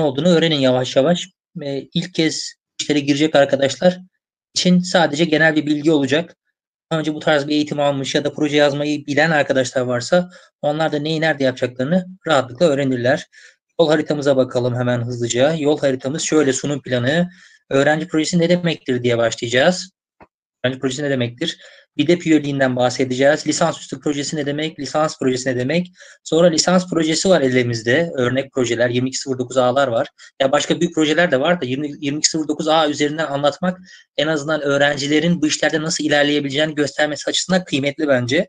olduğunu öğrenin yavaş yavaş. E, ilk kez işlere girecek arkadaşlar için sadece genel bir bilgi olacak. Önce bu tarz bir eğitim almış ya da proje yazmayı bilen arkadaşlar varsa onlar da neyi nerede yapacaklarını rahatlıkla öğrenirler. Yol haritamıza bakalım hemen hızlıca. Yol haritamız şöyle sunum planı. Öğrenci projesi ne demektir diye başlayacağız. Öğrenci projesi ne demektir? BİDEP üyeliğinden bahsedeceğiz. Lisansüstü projesi ne demek? Lisans projesi ne demek? Sonra lisans projesi var elimizde. Örnek projeler 2209A'lar var. Ya başka büyük projeler de var da 2209A üzerinden anlatmak en azından öğrencilerin bu işlerde nasıl ilerleyebileceğini göstermesi açısından kıymetli bence.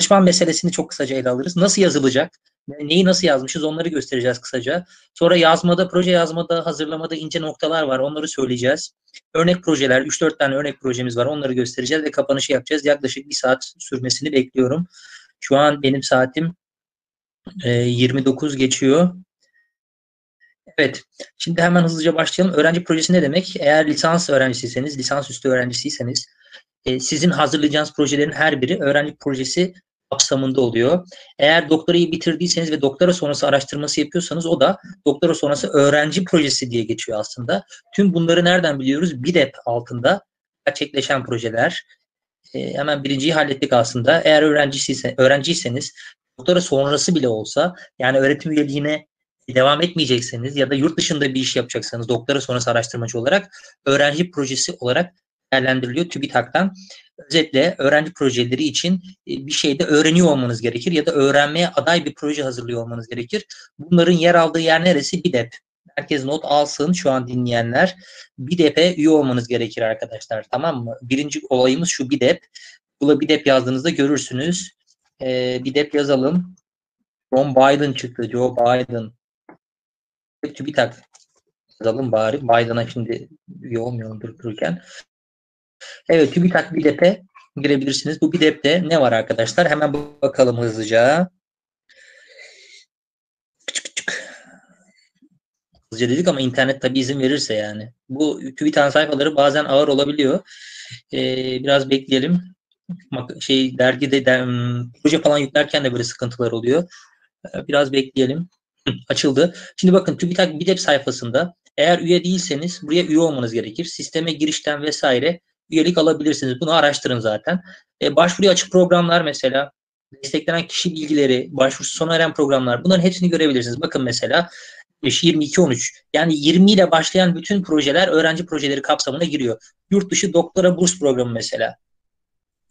Danışman meselesini çok kısaca ele alırız. Nasıl yazılacak? Neyi nasıl yazmışız onları göstereceğiz kısaca. Sonra yazmada, proje yazmada, hazırlamada ince noktalar var. Onları söyleyeceğiz. Örnek projeler, 3-4 tane örnek projemiz var. Onları göstereceğiz ve kapanışı yapacağız. Yaklaşık bir saat sürmesini bekliyorum. Şu an benim saatim e, 29 geçiyor. Evet. Şimdi hemen hızlıca başlayalım. Öğrenci projesi ne demek? Eğer lisans öğrencisiyseniz, lisans üstü öğrencisiyseniz e, sizin hazırlayacağınız projelerin her biri öğrenci projesi kapsamında oluyor. Eğer doktorayı bitirdiyseniz ve doktora sonrası araştırması yapıyorsanız o da doktora sonrası öğrenci projesi diye geçiyor aslında. Tüm bunları nereden biliyoruz? BİDEP altında gerçekleşen projeler. Ee, hemen birinciyi hallettik aslında. Eğer öğrencisiyse, öğrenciyseniz doktora sonrası bile olsa yani öğretim üyeliğine devam etmeyecekseniz ya da yurt dışında bir iş yapacaksanız doktora sonrası araştırmacı olarak öğrenci projesi olarak değerlendiriliyor TÜBİTAK'tan. Özetle öğrenci projeleri için e, bir şeyde öğreniyor olmanız gerekir ya da öğrenmeye aday bir proje hazırlıyor olmanız gerekir. Bunların yer aldığı yer neresi? BİDEP. Herkes not alsın şu an dinleyenler. BİDEP'e üye olmanız gerekir arkadaşlar. Tamam mı? Birinci olayımız şu BİDEP. Bula BİDEP yazdığınızda görürsünüz. Ee, BİDEP yazalım. John Biden çıktı. Joe Biden. TÜBİTAK yazalım bari. Biden'a şimdi üye olmuyorum dururken. Evet TÜBİTAK BİDEP'e girebilirsiniz. Bu BİDEP'te ne var arkadaşlar? Hemen bakalım hızlıca. Küçük küçük. Hızlıca dedik ama internet tabi izin verirse yani. Bu TÜBİTAK sayfaları bazen ağır olabiliyor. Ee, biraz bekleyelim. Şey dergide de, proje falan yüklerken de böyle sıkıntılar oluyor. Ee, biraz bekleyelim. Açıldı. Şimdi bakın TÜBİTAK BİDEP sayfasında eğer üye değilseniz buraya üye olmanız gerekir. Sisteme girişten vesaire üyelik alabilirsiniz. Bunu araştırın zaten. E, başvuruya açık programlar mesela desteklenen kişi bilgileri, başvurusu sona eren programlar bunların hepsini görebilirsiniz. Bakın mesela 22-13 yani 20 ile başlayan bütün projeler öğrenci projeleri kapsamına giriyor. Yurt dışı doktora burs programı mesela.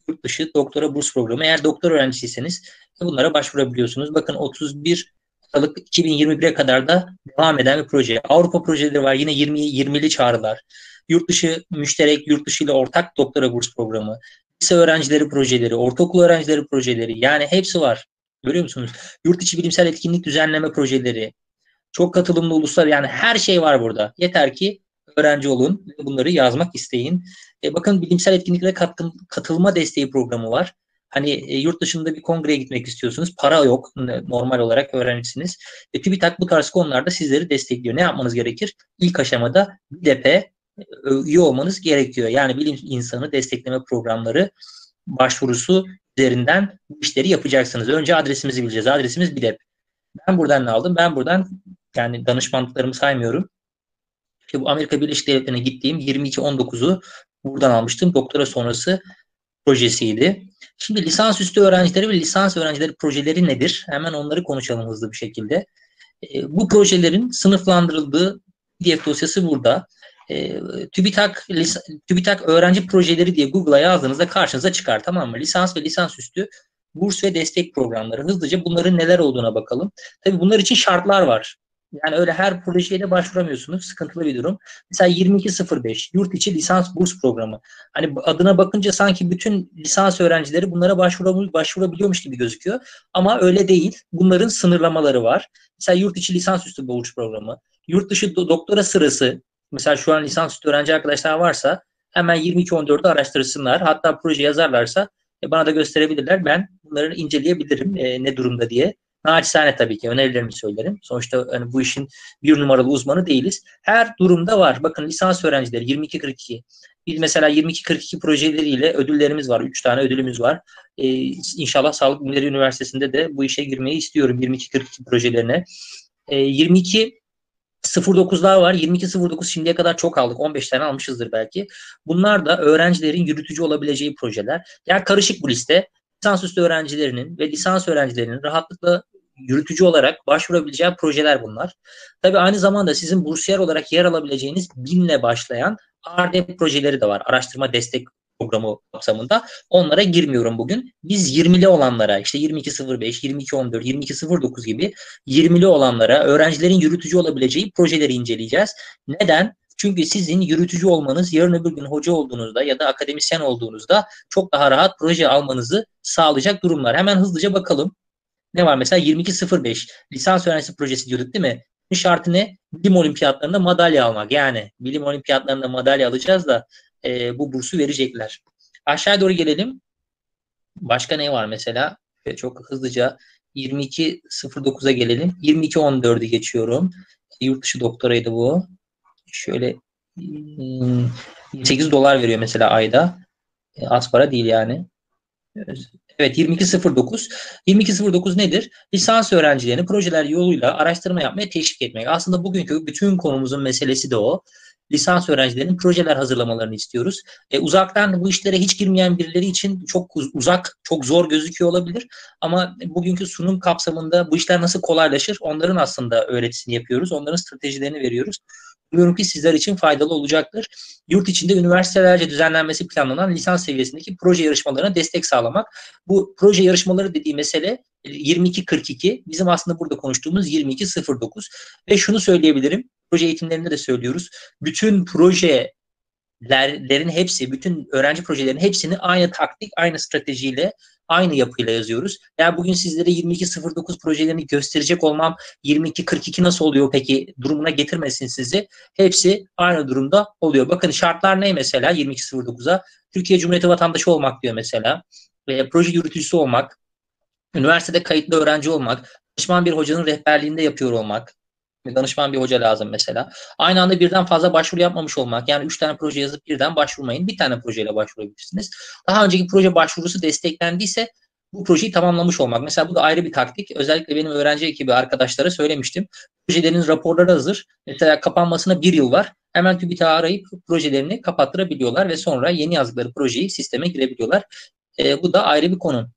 Yurt dışı doktora burs programı. Eğer doktor öğrencisiyseniz bunlara başvurabiliyorsunuz. Bakın 31 Aralık 2021'e kadar da devam eden bir proje. Avrupa projeleri var. Yine 20 20'li çağrılar yurt dışı müşterek, yurt dışı ile ortak doktora burs programı, lise öğrencileri projeleri, ortaokul öğrencileri projeleri yani hepsi var. Görüyor musunuz? Yurt içi bilimsel etkinlik düzenleme projeleri, çok katılımlı uluslar yani her şey var burada. Yeter ki öğrenci olun ve bunları yazmak isteyin. E, bakın bilimsel etkinliklere katıl, katılma desteği programı var. Hani e, yurt dışında bir kongreye gitmek istiyorsunuz. Para yok normal olarak öğrencisiniz. E, TÜBİTAK bu tarz konularda sizleri destekliyor. Ne yapmanız gerekir? İlk aşamada BİDEP'e üye olmanız gerekiyor. Yani bilim insanı destekleme programları başvurusu üzerinden bu işleri yapacaksınız. Önce adresimizi bileceğiz. Adresimiz BİDEP. Ben buradan ne aldım? Ben buradan yani danışmanlıklarımı saymıyorum. İşte bu Amerika Birleşik Devletleri'ne gittiğim 22-19'u buradan almıştım. Doktora sonrası projesiydi. Şimdi lisansüstü öğrencileri ve lisans öğrencileri projeleri nedir? Hemen onları konuşalım hızlı bir şekilde. Bu projelerin sınıflandırıldığı PDF dosyası burada e, TÜBİTAK, TÜBİTAK öğrenci projeleri diye Google'a yazdığınızda karşınıza çıkar tamam mı? Lisans ve lisans üstü burs ve destek programları. Hızlıca bunların neler olduğuna bakalım. Tabii bunlar için şartlar var. Yani öyle her projeye başvuramıyorsunuz. Sıkıntılı bir durum. Mesela 2205 yurt içi lisans burs programı. Hani adına bakınca sanki bütün lisans öğrencileri bunlara başvurabiliyormuş gibi gözüküyor. Ama öyle değil. Bunların sınırlamaları var. Mesela yurt içi lisans üstü burs programı, yurt dışı doktora sırası Mesela şu an lisansüstü öğrenci arkadaşlar varsa hemen 22-14'ü araştırsınlar. Hatta proje yazarlarsa e, bana da gösterebilirler. Ben bunları inceleyebilirim e, ne durumda diye. Naçizane tabii ki önerilerimi söylerim. Sonuçta hani bu işin bir numaralı uzmanı değiliz. Her durumda var. Bakın lisans öğrencileri 22-42. Biz mesela 22-42 projeleriyle ödüllerimiz var. 3 tane ödülümüz var. Ee, inşallah Sağlık Bilimleri Üniversitesi'nde de bu işe girmeyi istiyorum 22-42 projelerine. Ee, 22 09'lar var. 2209 şimdiye kadar çok aldık. 15 tane almışızdır belki. Bunlar da öğrencilerin yürütücü olabileceği projeler. Yani karışık bu liste. Lisansüstü öğrencilerinin ve lisans öğrencilerinin rahatlıkla yürütücü olarak başvurabileceği projeler bunlar. Tabii aynı zamanda sizin bursiyer olarak yer alabileceğiniz BİM'le başlayan R&D projeleri de var. Araştırma destek programı kapsamında. Onlara girmiyorum bugün. Biz 20'li olanlara işte 2205, 2214, 2209 gibi 20'li olanlara öğrencilerin yürütücü olabileceği projeleri inceleyeceğiz. Neden? Çünkü sizin yürütücü olmanız yarın öbür gün hoca olduğunuzda ya da akademisyen olduğunuzda çok daha rahat proje almanızı sağlayacak durumlar. Hemen hızlıca bakalım. Ne var mesela 2205 lisans öğrencisi projesi diyorduk değil mi? Şartı ne? Bilim olimpiyatlarında madalya almak. Yani bilim olimpiyatlarında madalya alacağız da e, bu bursu verecekler. Aşağı doğru gelelim. Başka ne var mesela? Şöyle çok hızlıca 22.09'a gelelim. 22.14'ü geçiyorum. Yurt dışı doktoraydı bu. Şöyle 8 hmm, dolar veriyor mesela ayda. E, az para değil yani. Evet 2209. 2209 nedir? Lisans öğrencilerini projeler yoluyla araştırma yapmaya teşvik etmek. Aslında bugünkü bütün konumuzun meselesi de o lisans öğrencilerinin projeler hazırlamalarını istiyoruz. E, uzaktan bu işlere hiç girmeyen birileri için çok uzak, çok zor gözüküyor olabilir. Ama bugünkü sunum kapsamında bu işler nasıl kolaylaşır onların aslında öğretisini yapıyoruz. Onların stratejilerini veriyoruz. Umuyorum ki sizler için faydalı olacaktır. Yurt içinde üniversitelerce düzenlenmesi planlanan lisans seviyesindeki proje yarışmalarına destek sağlamak. Bu proje yarışmaları dediği mesele 2242. Bizim aslında burada konuştuğumuz 2209. Ve şunu söyleyebilirim proje eğitimlerinde de söylüyoruz. Bütün projelerin hepsi, bütün öğrenci projelerinin hepsini aynı taktik, aynı stratejiyle, aynı yapıyla yazıyoruz. Yani bugün sizlere 2209 projelerini gösterecek olmam 2242 nasıl oluyor peki durumuna getirmesin sizi. Hepsi aynı durumda oluyor. Bakın şartlar ne mesela 2209'a? Türkiye Cumhuriyeti vatandaşı olmak diyor mesela. E, proje yürütücüsü olmak, üniversitede kayıtlı öğrenci olmak, danışman bir hocanın rehberliğinde yapıyor olmak, danışman bir hoca lazım mesela. Aynı anda birden fazla başvuru yapmamış olmak. Yani üç tane proje yazıp birden başvurmayın. Bir tane projeyle başvurabilirsiniz. Daha önceki proje başvurusu desteklendiyse bu projeyi tamamlamış olmak. Mesela bu da ayrı bir taktik. Özellikle benim öğrenci ekibi arkadaşlara söylemiştim. Projelerin raporları hazır. Mesela kapanmasına bir yıl var. Hemen TÜBİTAK'ı arayıp projelerini kapattırabiliyorlar ve sonra yeni yazdıkları projeyi sisteme girebiliyorlar. E, bu da ayrı bir konu.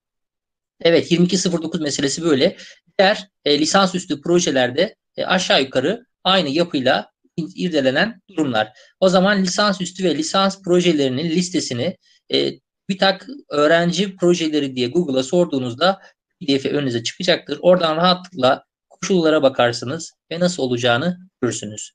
Evet 2209 meselesi böyle. Diğer e, lisansüstü projelerde e, aşağı yukarı aynı yapıyla irdelenen durumlar. O zaman lisansüstü ve lisans projelerinin listesini e, bir tak öğrenci projeleri diye Google'a sorduğunuzda PDF önünüze çıkacaktır. Oradan rahatlıkla koşullara bakarsınız ve nasıl olacağını görürsünüz.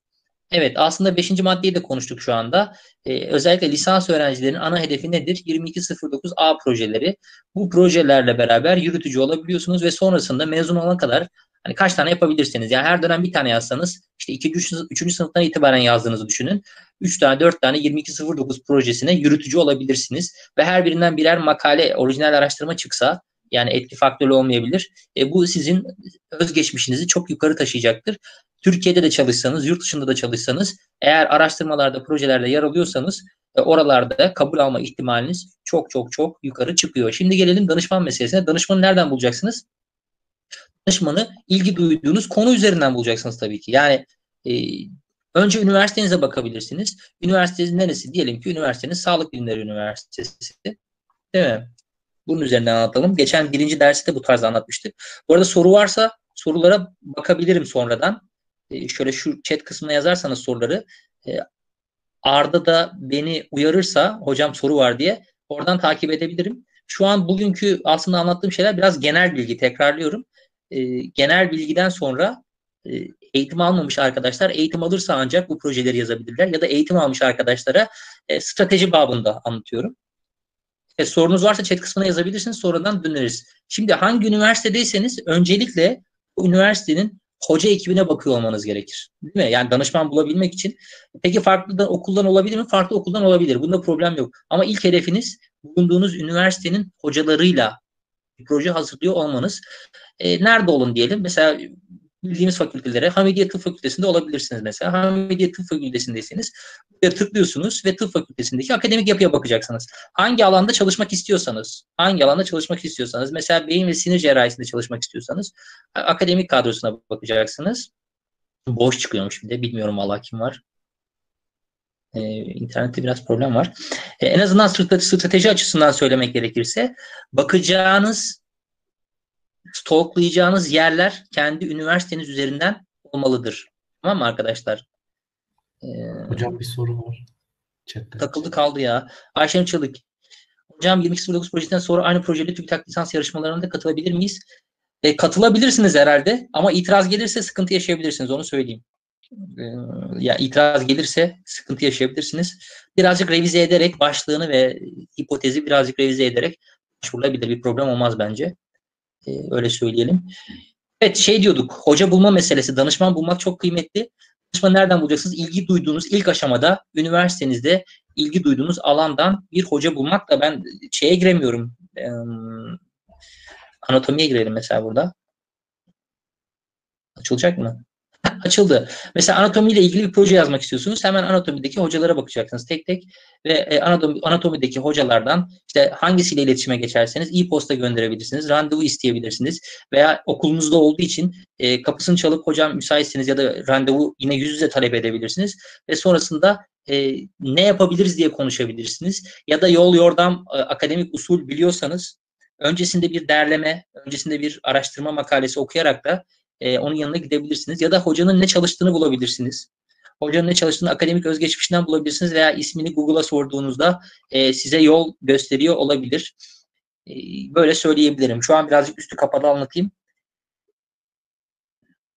Evet aslında 5. maddeyi de konuştuk şu anda. Ee, özellikle lisans öğrencilerinin ana hedefi nedir? 2209A projeleri. Bu projelerle beraber yürütücü olabiliyorsunuz ve sonrasında mezun olana kadar Hani kaç tane yapabilirsiniz? Yani her dönem bir tane yazsanız işte 2. 3. 3. sınıftan itibaren yazdığınızı düşünün. 3 tane 4 tane 2209 projesine yürütücü olabilirsiniz. Ve her birinden birer makale, orijinal araştırma çıksa yani etki faktörü olmayabilir. E, bu sizin özgeçmişinizi çok yukarı taşıyacaktır. Türkiye'de de çalışsanız, yurt dışında da çalışsanız, eğer araştırmalarda, projelerde yer alıyorsanız e, oralarda kabul alma ihtimaliniz çok çok çok yukarı çıkıyor. Şimdi gelelim danışman meselesine. Danışmanı nereden bulacaksınız? Danışmanı ilgi duyduğunuz konu üzerinden bulacaksınız tabii ki. Yani e, önce üniversitenize bakabilirsiniz. Üniversiteniz neresi? Diyelim ki üniversiteniz Sağlık Bilimleri Üniversitesi. Değil mi? Bunun üzerinden anlatalım. Geçen birinci derste de bu tarzda anlatmıştık. Bu arada soru varsa sorulara bakabilirim sonradan. E, şöyle şu chat kısmına yazarsanız soruları. E, Arda da beni uyarırsa hocam soru var diye oradan takip edebilirim. Şu an bugünkü aslında anlattığım şeyler biraz genel bilgi tekrarlıyorum e, genel bilgiden sonra e, eğitim almamış arkadaşlar eğitim alırsa ancak bu projeleri yazabilirler ya da eğitim almış arkadaşlara e, strateji babında anlatıyorum. E, sorunuz varsa chat kısmına yazabilirsiniz sonradan döneriz. Şimdi hangi üniversitedeyseniz öncelikle bu üniversitenin hoca ekibine bakıyor olmanız gerekir. Değil mi? Yani danışman bulabilmek için. Peki farklı da okuldan olabilir mi? Farklı okuldan olabilir. Bunda problem yok. Ama ilk hedefiniz bulunduğunuz üniversitenin hocalarıyla proje hazırlıyor olmanız. E, nerede olun diyelim. Mesela bildiğimiz fakültelere Hamidiye Tıp Fakültesi'nde olabilirsiniz mesela. Hamidiye Tıp Fakültesi'ndeyseniz buraya tıklıyorsunuz ve tıp fakültesindeki akademik yapıya bakacaksınız. Hangi alanda çalışmak istiyorsanız, hangi alanda çalışmak istiyorsanız, mesela beyin ve sinir cerrahisinde çalışmak istiyorsanız akademik kadrosuna bakacaksınız. Boş çıkıyormuş bir de. Bilmiyorum Allah kim var. Ee, internette biraz problem var. Ee, en azından strateji açısından söylemek gerekirse bakacağınız stalklayacağınız yerler kendi üniversiteniz üzerinden olmalıdır. Tamam mı arkadaşlar? Ee, Hocam bir soru var. Chatte. Takıldı kaldı ya. Ayşen Çılık. Hocam 2209 projesinden sonra aynı projeli TÜBİTAK lisans yarışmalarına da katılabilir miyiz? E, katılabilirsiniz herhalde ama itiraz gelirse sıkıntı yaşayabilirsiniz onu söyleyeyim. E, ya itiraz gelirse sıkıntı yaşayabilirsiniz. Birazcık revize ederek başlığını ve hipotezi birazcık revize ederek başvurulabilir. Bir problem olmaz bence. E, öyle söyleyelim. Evet şey diyorduk. Hoca bulma meselesi. Danışman bulmak çok kıymetli. Danışman nereden bulacaksınız? İlgi duyduğunuz ilk aşamada üniversitenizde ilgi duyduğunuz alandan bir hoca bulmakla ben şeye giremiyorum. E, anatomiye girelim mesela burada. Açılacak mı? Açıldı. Mesela anatomiyle ilgili bir proje yazmak istiyorsunuz. Hemen anatomideki hocalara bakacaksınız tek tek. Ve e, anatomi, anatomideki hocalardan işte hangisiyle iletişime geçerseniz e-posta gönderebilirsiniz, randevu isteyebilirsiniz. Veya okulunuzda olduğu için e, kapısını çalıp hocam müsaitsiniz ya da randevu yine yüz yüze talep edebilirsiniz. Ve sonrasında e, ne yapabiliriz? diye konuşabilirsiniz. Ya da yol yordam e, akademik usul biliyorsanız öncesinde bir derleme, öncesinde bir araştırma makalesi okuyarak da e, onun yanına gidebilirsiniz. Ya da hocanın ne çalıştığını bulabilirsiniz. Hocanın ne çalıştığını akademik özgeçmişinden bulabilirsiniz veya ismini Google'a sorduğunuzda e, size yol gösteriyor olabilir. E, böyle söyleyebilirim. Şu an birazcık üstü kapalı anlatayım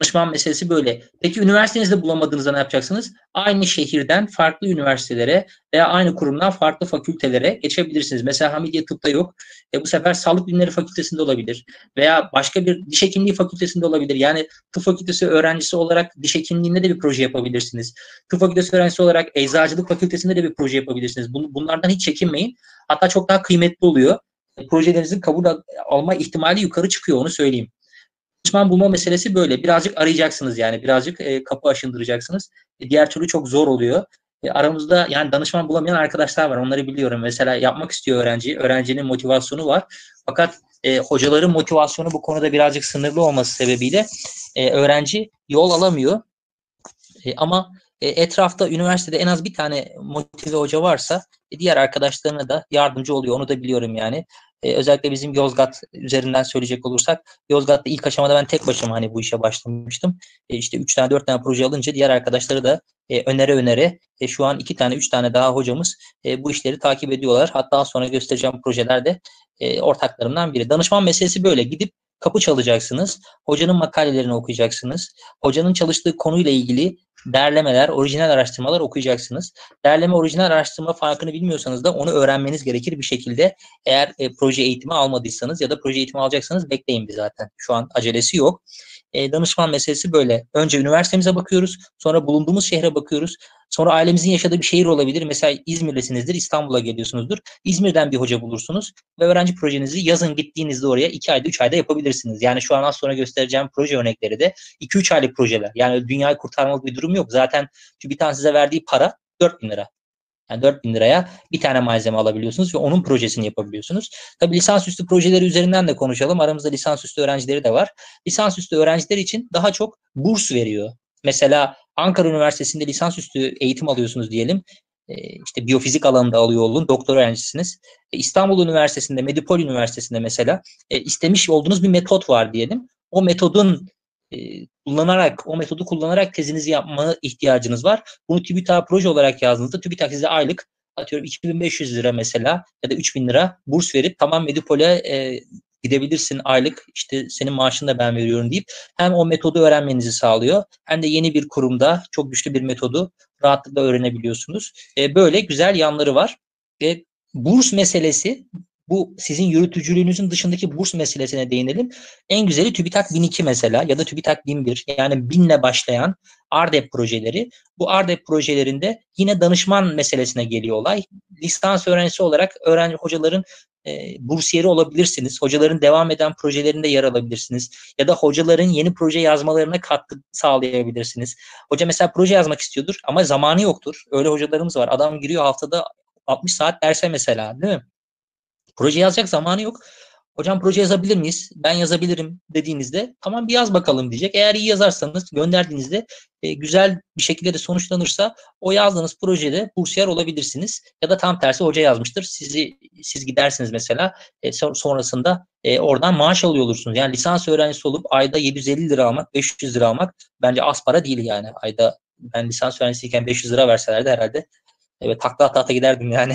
danışman meselesi böyle. Peki üniversitenizde bulamadığınızda ne yapacaksınız? Aynı şehirden farklı üniversitelere veya aynı kurumdan farklı fakültelere geçebilirsiniz. Mesela Hamidiye Tıp'ta yok. E bu sefer Sağlık Bilimleri Fakültesinde olabilir. Veya başka bir diş hekimliği fakültesinde olabilir. Yani tıp fakültesi öğrencisi olarak diş hekimliğinde de bir proje yapabilirsiniz. Tıp fakültesi öğrencisi olarak eczacılık fakültesinde de bir proje yapabilirsiniz. Bunlardan hiç çekinmeyin. Hatta çok daha kıymetli oluyor. E, projelerinizin kabul alma ihtimali yukarı çıkıyor onu söyleyeyim danışman bulma meselesi böyle. Birazcık arayacaksınız yani. Birazcık e, kapı aşındıracaksınız. E, diğer türlü çok zor oluyor. E, aramızda yani danışman bulamayan arkadaşlar var. Onları biliyorum. Mesela yapmak istiyor öğrenci. Öğrencinin motivasyonu var. Fakat e, hocaların motivasyonu bu konuda birazcık sınırlı olması sebebiyle e, öğrenci yol alamıyor. E, ama e, etrafta üniversitede en az bir tane motive hoca varsa e, diğer arkadaşlarına da yardımcı oluyor. Onu da biliyorum yani. E, özellikle bizim Yozgat üzerinden söyleyecek olursak Yozgat'ta ilk aşamada ben tek başıma hani bu işe başlamıştım. E, işte 3 tane 4 tane proje alınca diğer arkadaşları da e, önere önere e, şu an 2 tane 3 tane daha hocamız e, bu işleri takip ediyorlar. Hatta sonra göstereceğim projelerde e, ortaklarımdan biri. Danışman meselesi böyle. Gidip kapı çalacaksınız. Hocanın makalelerini okuyacaksınız. Hocanın çalıştığı konuyla ilgili derlemeler, orijinal araştırmalar okuyacaksınız. Derleme, orijinal araştırma farkını bilmiyorsanız da onu öğrenmeniz gerekir bir şekilde. Eğer e, proje eğitimi almadıysanız ya da proje eğitimi alacaksanız bekleyin bir zaten. Şu an acelesi yok. E, danışman meselesi böyle. Önce üniversitemize bakıyoruz. Sonra bulunduğumuz şehre bakıyoruz. Sonra ailemizin yaşadığı bir şehir olabilir. Mesela İzmirlisinizdir, İstanbul'a geliyorsunuzdur. İzmir'den bir hoca bulursunuz ve öğrenci projenizi yazın gittiğinizde oraya 2 ayda 3 ayda yapabilirsiniz. Yani şu an az sonra göstereceğim proje örnekleri de 2-3 aylık projeler. Yani dünyayı kurtarmalık bir durum yok. Zaten TÜBİTAK'ın size verdiği para 4 bin lira. Yani 4 bin liraya bir tane malzeme alabiliyorsunuz ve onun projesini yapabiliyorsunuz. Tabii lisansüstü projeleri üzerinden de konuşalım. Aramızda lisansüstü öğrencileri de var. Lisansüstü öğrenciler için daha çok burs veriyor. Mesela Ankara Üniversitesi'nde lisansüstü eğitim alıyorsunuz diyelim. E, işte biyofizik alanında alıyor olun, doktor öğrencisiniz. E, İstanbul Üniversitesi'nde, Medipol Üniversitesi'nde mesela e, istemiş olduğunuz bir metot var diyelim. O metodun e, kullanarak, o metodu kullanarak tezinizi yapma ihtiyacınız var. Bunu TÜBİTAK proje olarak yazdığınızda TÜBİTAK size aylık atıyorum 2500 lira mesela ya da 3000 lira burs verip tamam Medipol'e e, gidebilirsin aylık işte senin maaşını da ben veriyorum deyip hem o metodu öğrenmenizi sağlıyor hem de yeni bir kurumda çok güçlü bir metodu rahatlıkla öğrenebiliyorsunuz. E, böyle güzel yanları var. E, burs meselesi bu sizin yürütücülüğünüzün dışındaki burs meselesine değinelim. En güzeli TÜBİTAK 1002 mesela ya da TÜBİTAK 1001 yani binle başlayan ARDEP projeleri. Bu ARDEP projelerinde yine danışman meselesine geliyor olay. Lisans öğrencisi olarak öğrenci hocaların e, bursiyeri olabilirsiniz. Hocaların devam eden projelerinde yer alabilirsiniz. Ya da hocaların yeni proje yazmalarına katkı sağlayabilirsiniz. Hoca mesela proje yazmak istiyordur ama zamanı yoktur. Öyle hocalarımız var. Adam giriyor haftada 60 saat derse mesela değil mi? Proje yazacak zamanı yok. Hocam proje yazabilir miyiz? Ben yazabilirim dediğinizde tamam bir yaz bakalım diyecek. Eğer iyi yazarsanız gönderdiğinizde e, güzel bir şekilde de sonuçlanırsa o yazdığınız projede bursiyer olabilirsiniz. Ya da tam tersi hoca yazmıştır. Sizi siz gidersiniz mesela e, sonrasında e, oradan maaş alıyor olursunuz. Yani lisans öğrencisi olup ayda 750 lira almak, 500 lira almak bence az para değil yani. Ayda ben lisans öğrencisiyken 500 lira verselerdi herhalde Evet takla ata giderdim yani.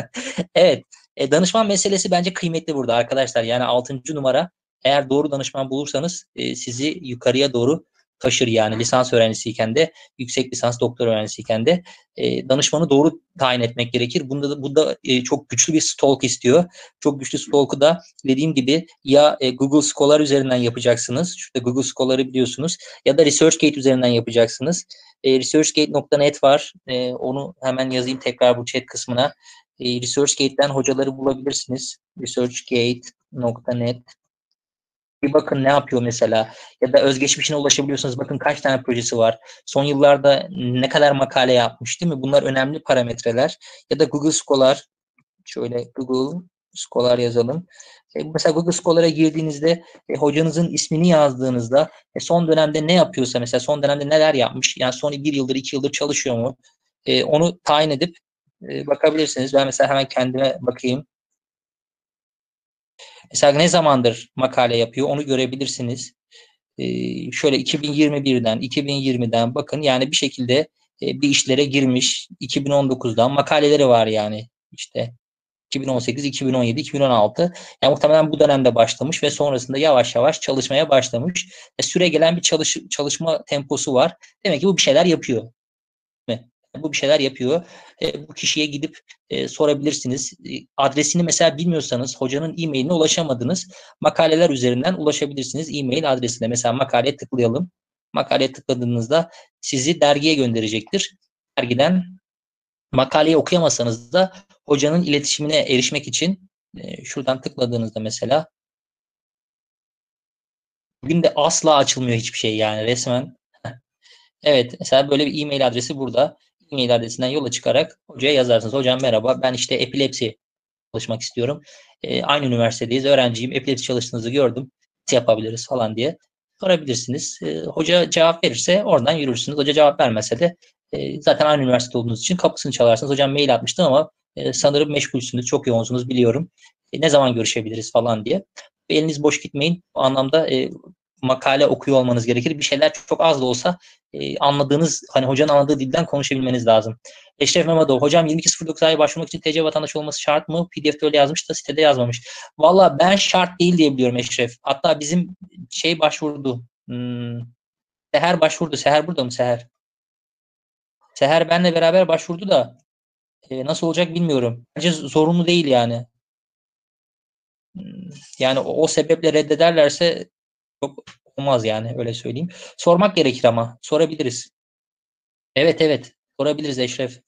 evet. E, danışman meselesi bence kıymetli burada arkadaşlar. Yani 6. numara eğer doğru danışman bulursanız e, sizi yukarıya doğru taşır yani lisans öğrencisiyken de yüksek lisans doktor öğrencisiyken de e, danışmanı doğru tayin etmek gerekir. Bunda da, bu da e, çok güçlü bir stalk istiyor. Çok güçlü stalk'u da dediğim gibi ya e, Google Scholar üzerinden yapacaksınız. Şurada Google Scholar'ı biliyorsunuz ya da ResearchGate üzerinden yapacaksınız. E, ResearchGate.net var. E, onu hemen yazayım tekrar bu chat kısmına. E, ResearchGate'den hocaları bulabilirsiniz. ResearchGate.net bir bakın ne yapıyor mesela ya da özgeçmişine ulaşabiliyorsunuz. Bakın kaç tane projesi var. Son yıllarda ne kadar makale yapmış değil mi? Bunlar önemli parametreler. Ya da Google Scholar şöyle Google Scholar yazalım. E, mesela Google Scholar'a girdiğinizde e, hocanızın ismini yazdığınızda e, son dönemde ne yapıyorsa mesela son dönemde neler yapmış yani son bir yıldır iki yıldır çalışıyor mu e, onu tayin edip e, bakabilirsiniz. Ben mesela hemen kendime bakayım. Mesela ne zamandır makale yapıyor onu görebilirsiniz. Ee, şöyle 2021'den, 2020'den bakın yani bir şekilde e, bir işlere girmiş. 2019'dan makaleleri var yani işte 2018, 2017, 2016. Yani muhtemelen bu dönemde başlamış ve sonrasında yavaş yavaş çalışmaya başlamış. E, süre gelen bir çalış, çalışma temposu var. Demek ki bu bir şeyler yapıyor bu bir şeyler yapıyor. E, bu kişiye gidip e, sorabilirsiniz. E, adresini mesela bilmiyorsanız hocanın e-mailine ulaşamadınız. Makaleler üzerinden ulaşabilirsiniz. E-mail adresine mesela makale tıklayalım. Makale tıkladığınızda sizi dergiye gönderecektir. Dergiden makaleyi okuyamazsanız da hocanın iletişimine erişmek için e, şuradan tıkladığınızda mesela bugün de asla açılmıyor hiçbir şey yani resmen. evet mesela böyle bir e-mail adresi burada e-mail adresinden yola çıkarak hocaya yazarsınız. Hocam merhaba ben işte epilepsi çalışmak istiyorum. E, aynı üniversitedeyiz. Öğrenciyim. Epilepsi çalıştığınızı gördüm. Nasıl yapabiliriz falan diye sorabilirsiniz. E, hoca cevap verirse oradan yürürsünüz. Hoca cevap vermese de e, zaten aynı üniversite olduğunuz için kapısını çalarsınız. Hocam mail atmıştım ama e, sanırım meşgulsünüz. Çok yoğunsunuz biliyorum. E, ne zaman görüşebiliriz falan diye. Eliniz boş gitmeyin. Bu anlamda e, makale okuyor olmanız gerekir. Bir şeyler çok az da olsa e, anladığınız, hani hocanın anladığı dilden konuşabilmeniz lazım. Eşref Mehmetov, hocam 22.09'a başvurmak için TC vatandaşı olması şart mı? PDF'de öyle yazmış da sitede yazmamış. Valla ben şart değil diye biliyorum Eşref. Hatta bizim şey başvurdu. Hmm, Seher başvurdu. Seher burada mı Seher? Seher benle beraber başvurdu da e, nasıl olacak bilmiyorum. Bence zorunlu değil yani. Hmm, yani o, o sebeple reddederlerse çok olmaz yani öyle söyleyeyim. Sormak gerekir ama sorabiliriz. Evet evet sorabiliriz Eşref.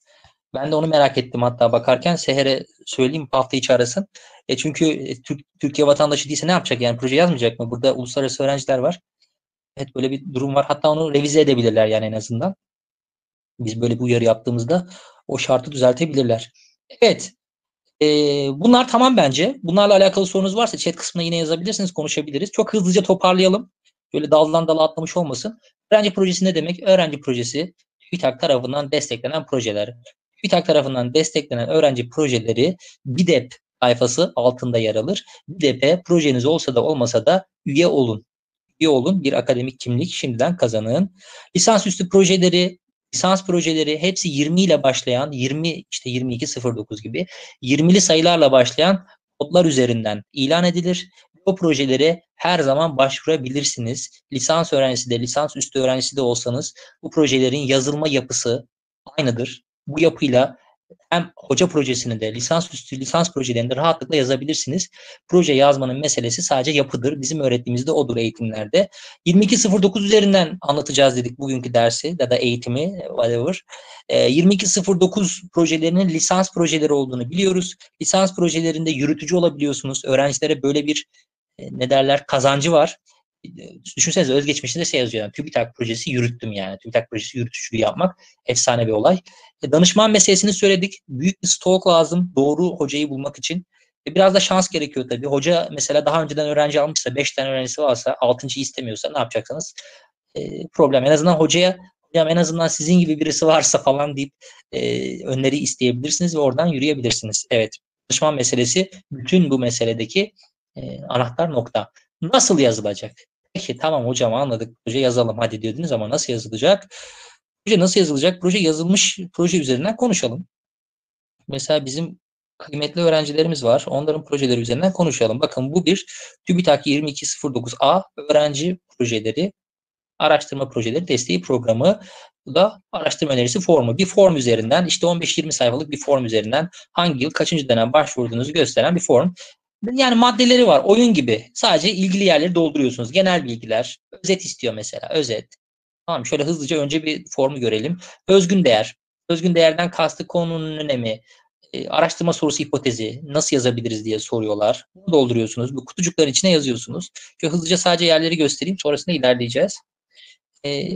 Ben de onu merak ettim hatta bakarken Seher'e söyleyeyim hafta içi arasın. E çünkü e, Türk, Türkiye vatandaşı değilse ne yapacak yani proje yazmayacak mı? Burada uluslararası öğrenciler var. Evet böyle bir durum var. Hatta onu revize edebilirler yani en azından. Biz böyle bir uyarı yaptığımızda o şartı düzeltebilirler. Evet. E, bunlar tamam bence. Bunlarla alakalı sorunuz varsa chat kısmına yine yazabilirsiniz, konuşabiliriz. Çok hızlıca toparlayalım. Böyle daldan dala atlamış olmasın. Öğrenci projesi ne demek? Öğrenci projesi TÜBİTAK tarafından desteklenen projeler. TÜBİTAK tarafından desteklenen öğrenci projeleri BİDEP sayfası altında yer alır. BİDEP'e projeniz olsa da olmasa da üye olun. Üye olun. Bir akademik kimlik şimdiden kazanın. Lisansüstü projeleri, lisans projeleri hepsi 20 ile başlayan 20 işte 2209 gibi 20'li sayılarla başlayan kodlar üzerinden ilan edilir o projelere her zaman başvurabilirsiniz. Lisans öğrencisi de, lisans üstü öğrencisi de olsanız bu projelerin yazılma yapısı aynıdır. Bu yapıyla hem hoca projesini de lisans üstü lisans projelerinde rahatlıkla yazabilirsiniz. Proje yazmanın meselesi sadece yapıdır. Bizim öğrettiğimizde odur eğitimlerde. 2209 üzerinden anlatacağız dedik bugünkü dersi ya da eğitimi whatever. 2209 ee, projelerinin lisans projeleri olduğunu biliyoruz. Lisans projelerinde yürütücü olabiliyorsunuz. Öğrencilere böyle bir e, ne derler kazancı var. E, düşünsenize özgeçmişinde şey yazıyor. Yani, TÜBİTAK projesi yürüttüm yani. TÜBİTAK projesi yürütücülüğü yapmak efsane bir olay. E, danışman meselesini söyledik. Büyük bir stok lazım doğru hocayı bulmak için. Biraz da şans gerekiyor tabii. Hoca mesela daha önceden öğrenci almışsa, 5 tane öğrencisi varsa, 6. istemiyorsa ne yapacaksınız? E, problem. En azından hocaya hocam en azından sizin gibi birisi varsa falan deyip e, öneri isteyebilirsiniz ve oradan yürüyebilirsiniz. Evet. Danışman meselesi bütün bu meseledeki e, anahtar nokta. Nasıl yazılacak? Peki tamam hocam anladık. Proje yazalım hadi diyordunuz ama nasıl yazılacak? Proje nasıl yazılacak? Proje yazılmış proje üzerinden konuşalım. Mesela bizim kıymetli öğrencilerimiz var. Onların projeleri üzerinden konuşalım. Bakın bu bir TÜBİTAK 2209A öğrenci projeleri araştırma projeleri desteği programı da araştırma önerisi formu. Bir form üzerinden işte 15-20 sayfalık bir form üzerinden hangi yıl kaçıncı dönem başvurduğunuzu gösteren bir form. Yani maddeleri var. Oyun gibi. Sadece ilgili yerleri dolduruyorsunuz. Genel bilgiler. Özet istiyor mesela. Özet. Tamam şöyle hızlıca önce bir formu görelim. Özgün değer. Özgün değerden kastı konunun önemi, e, araştırma sorusu hipotezi nasıl yazabiliriz diye soruyorlar. Bunu dolduruyorsunuz. Bu kutucukların içine yazıyorsunuz. Şöyle hızlıca sadece yerleri göstereyim. Sonrasında ilerleyeceğiz.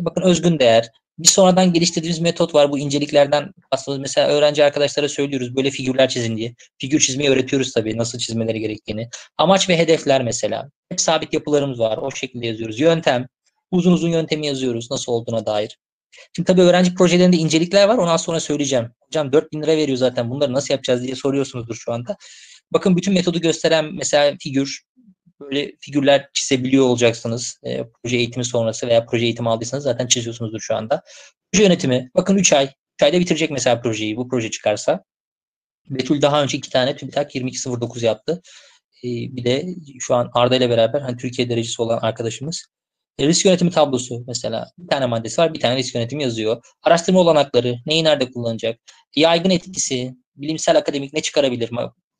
Bakın özgün değer. Bir sonradan geliştirdiğimiz metot var. Bu inceliklerden aslında mesela öğrenci arkadaşlara söylüyoruz böyle figürler çizin diye. Figür çizmeyi öğretiyoruz tabii nasıl çizmeleri gerektiğini. Amaç ve hedefler mesela. Hep sabit yapılarımız var. O şekilde yazıyoruz. Yöntem. Uzun uzun yöntemi yazıyoruz nasıl olduğuna dair. Şimdi tabii öğrenci projelerinde incelikler var. Ondan sonra söyleyeceğim. Hocam 4000 lira veriyor zaten. Bunları nasıl yapacağız diye soruyorsunuzdur şu anda. Bakın bütün metodu gösteren mesela figür, böyle figürler çizebiliyor olacaksınız. E, proje eğitimi sonrası veya proje eğitimi aldıysanız zaten çiziyorsunuzdur şu anda. Proje yönetimi. Bakın 3 ay. 3 ayda bitirecek mesela projeyi. Bu proje çıkarsa. Betül daha önce iki tane TÜBİTAK 2209 yaptı. E, bir de şu an Arda ile beraber hani Türkiye derecesi olan arkadaşımız e, risk yönetimi tablosu mesela. Bir tane maddesi var, bir tane risk yönetimi yazıyor. Araştırma olanakları, neyi nerede kullanacak? Yaygın etkisi, bilimsel akademik ne çıkarabilir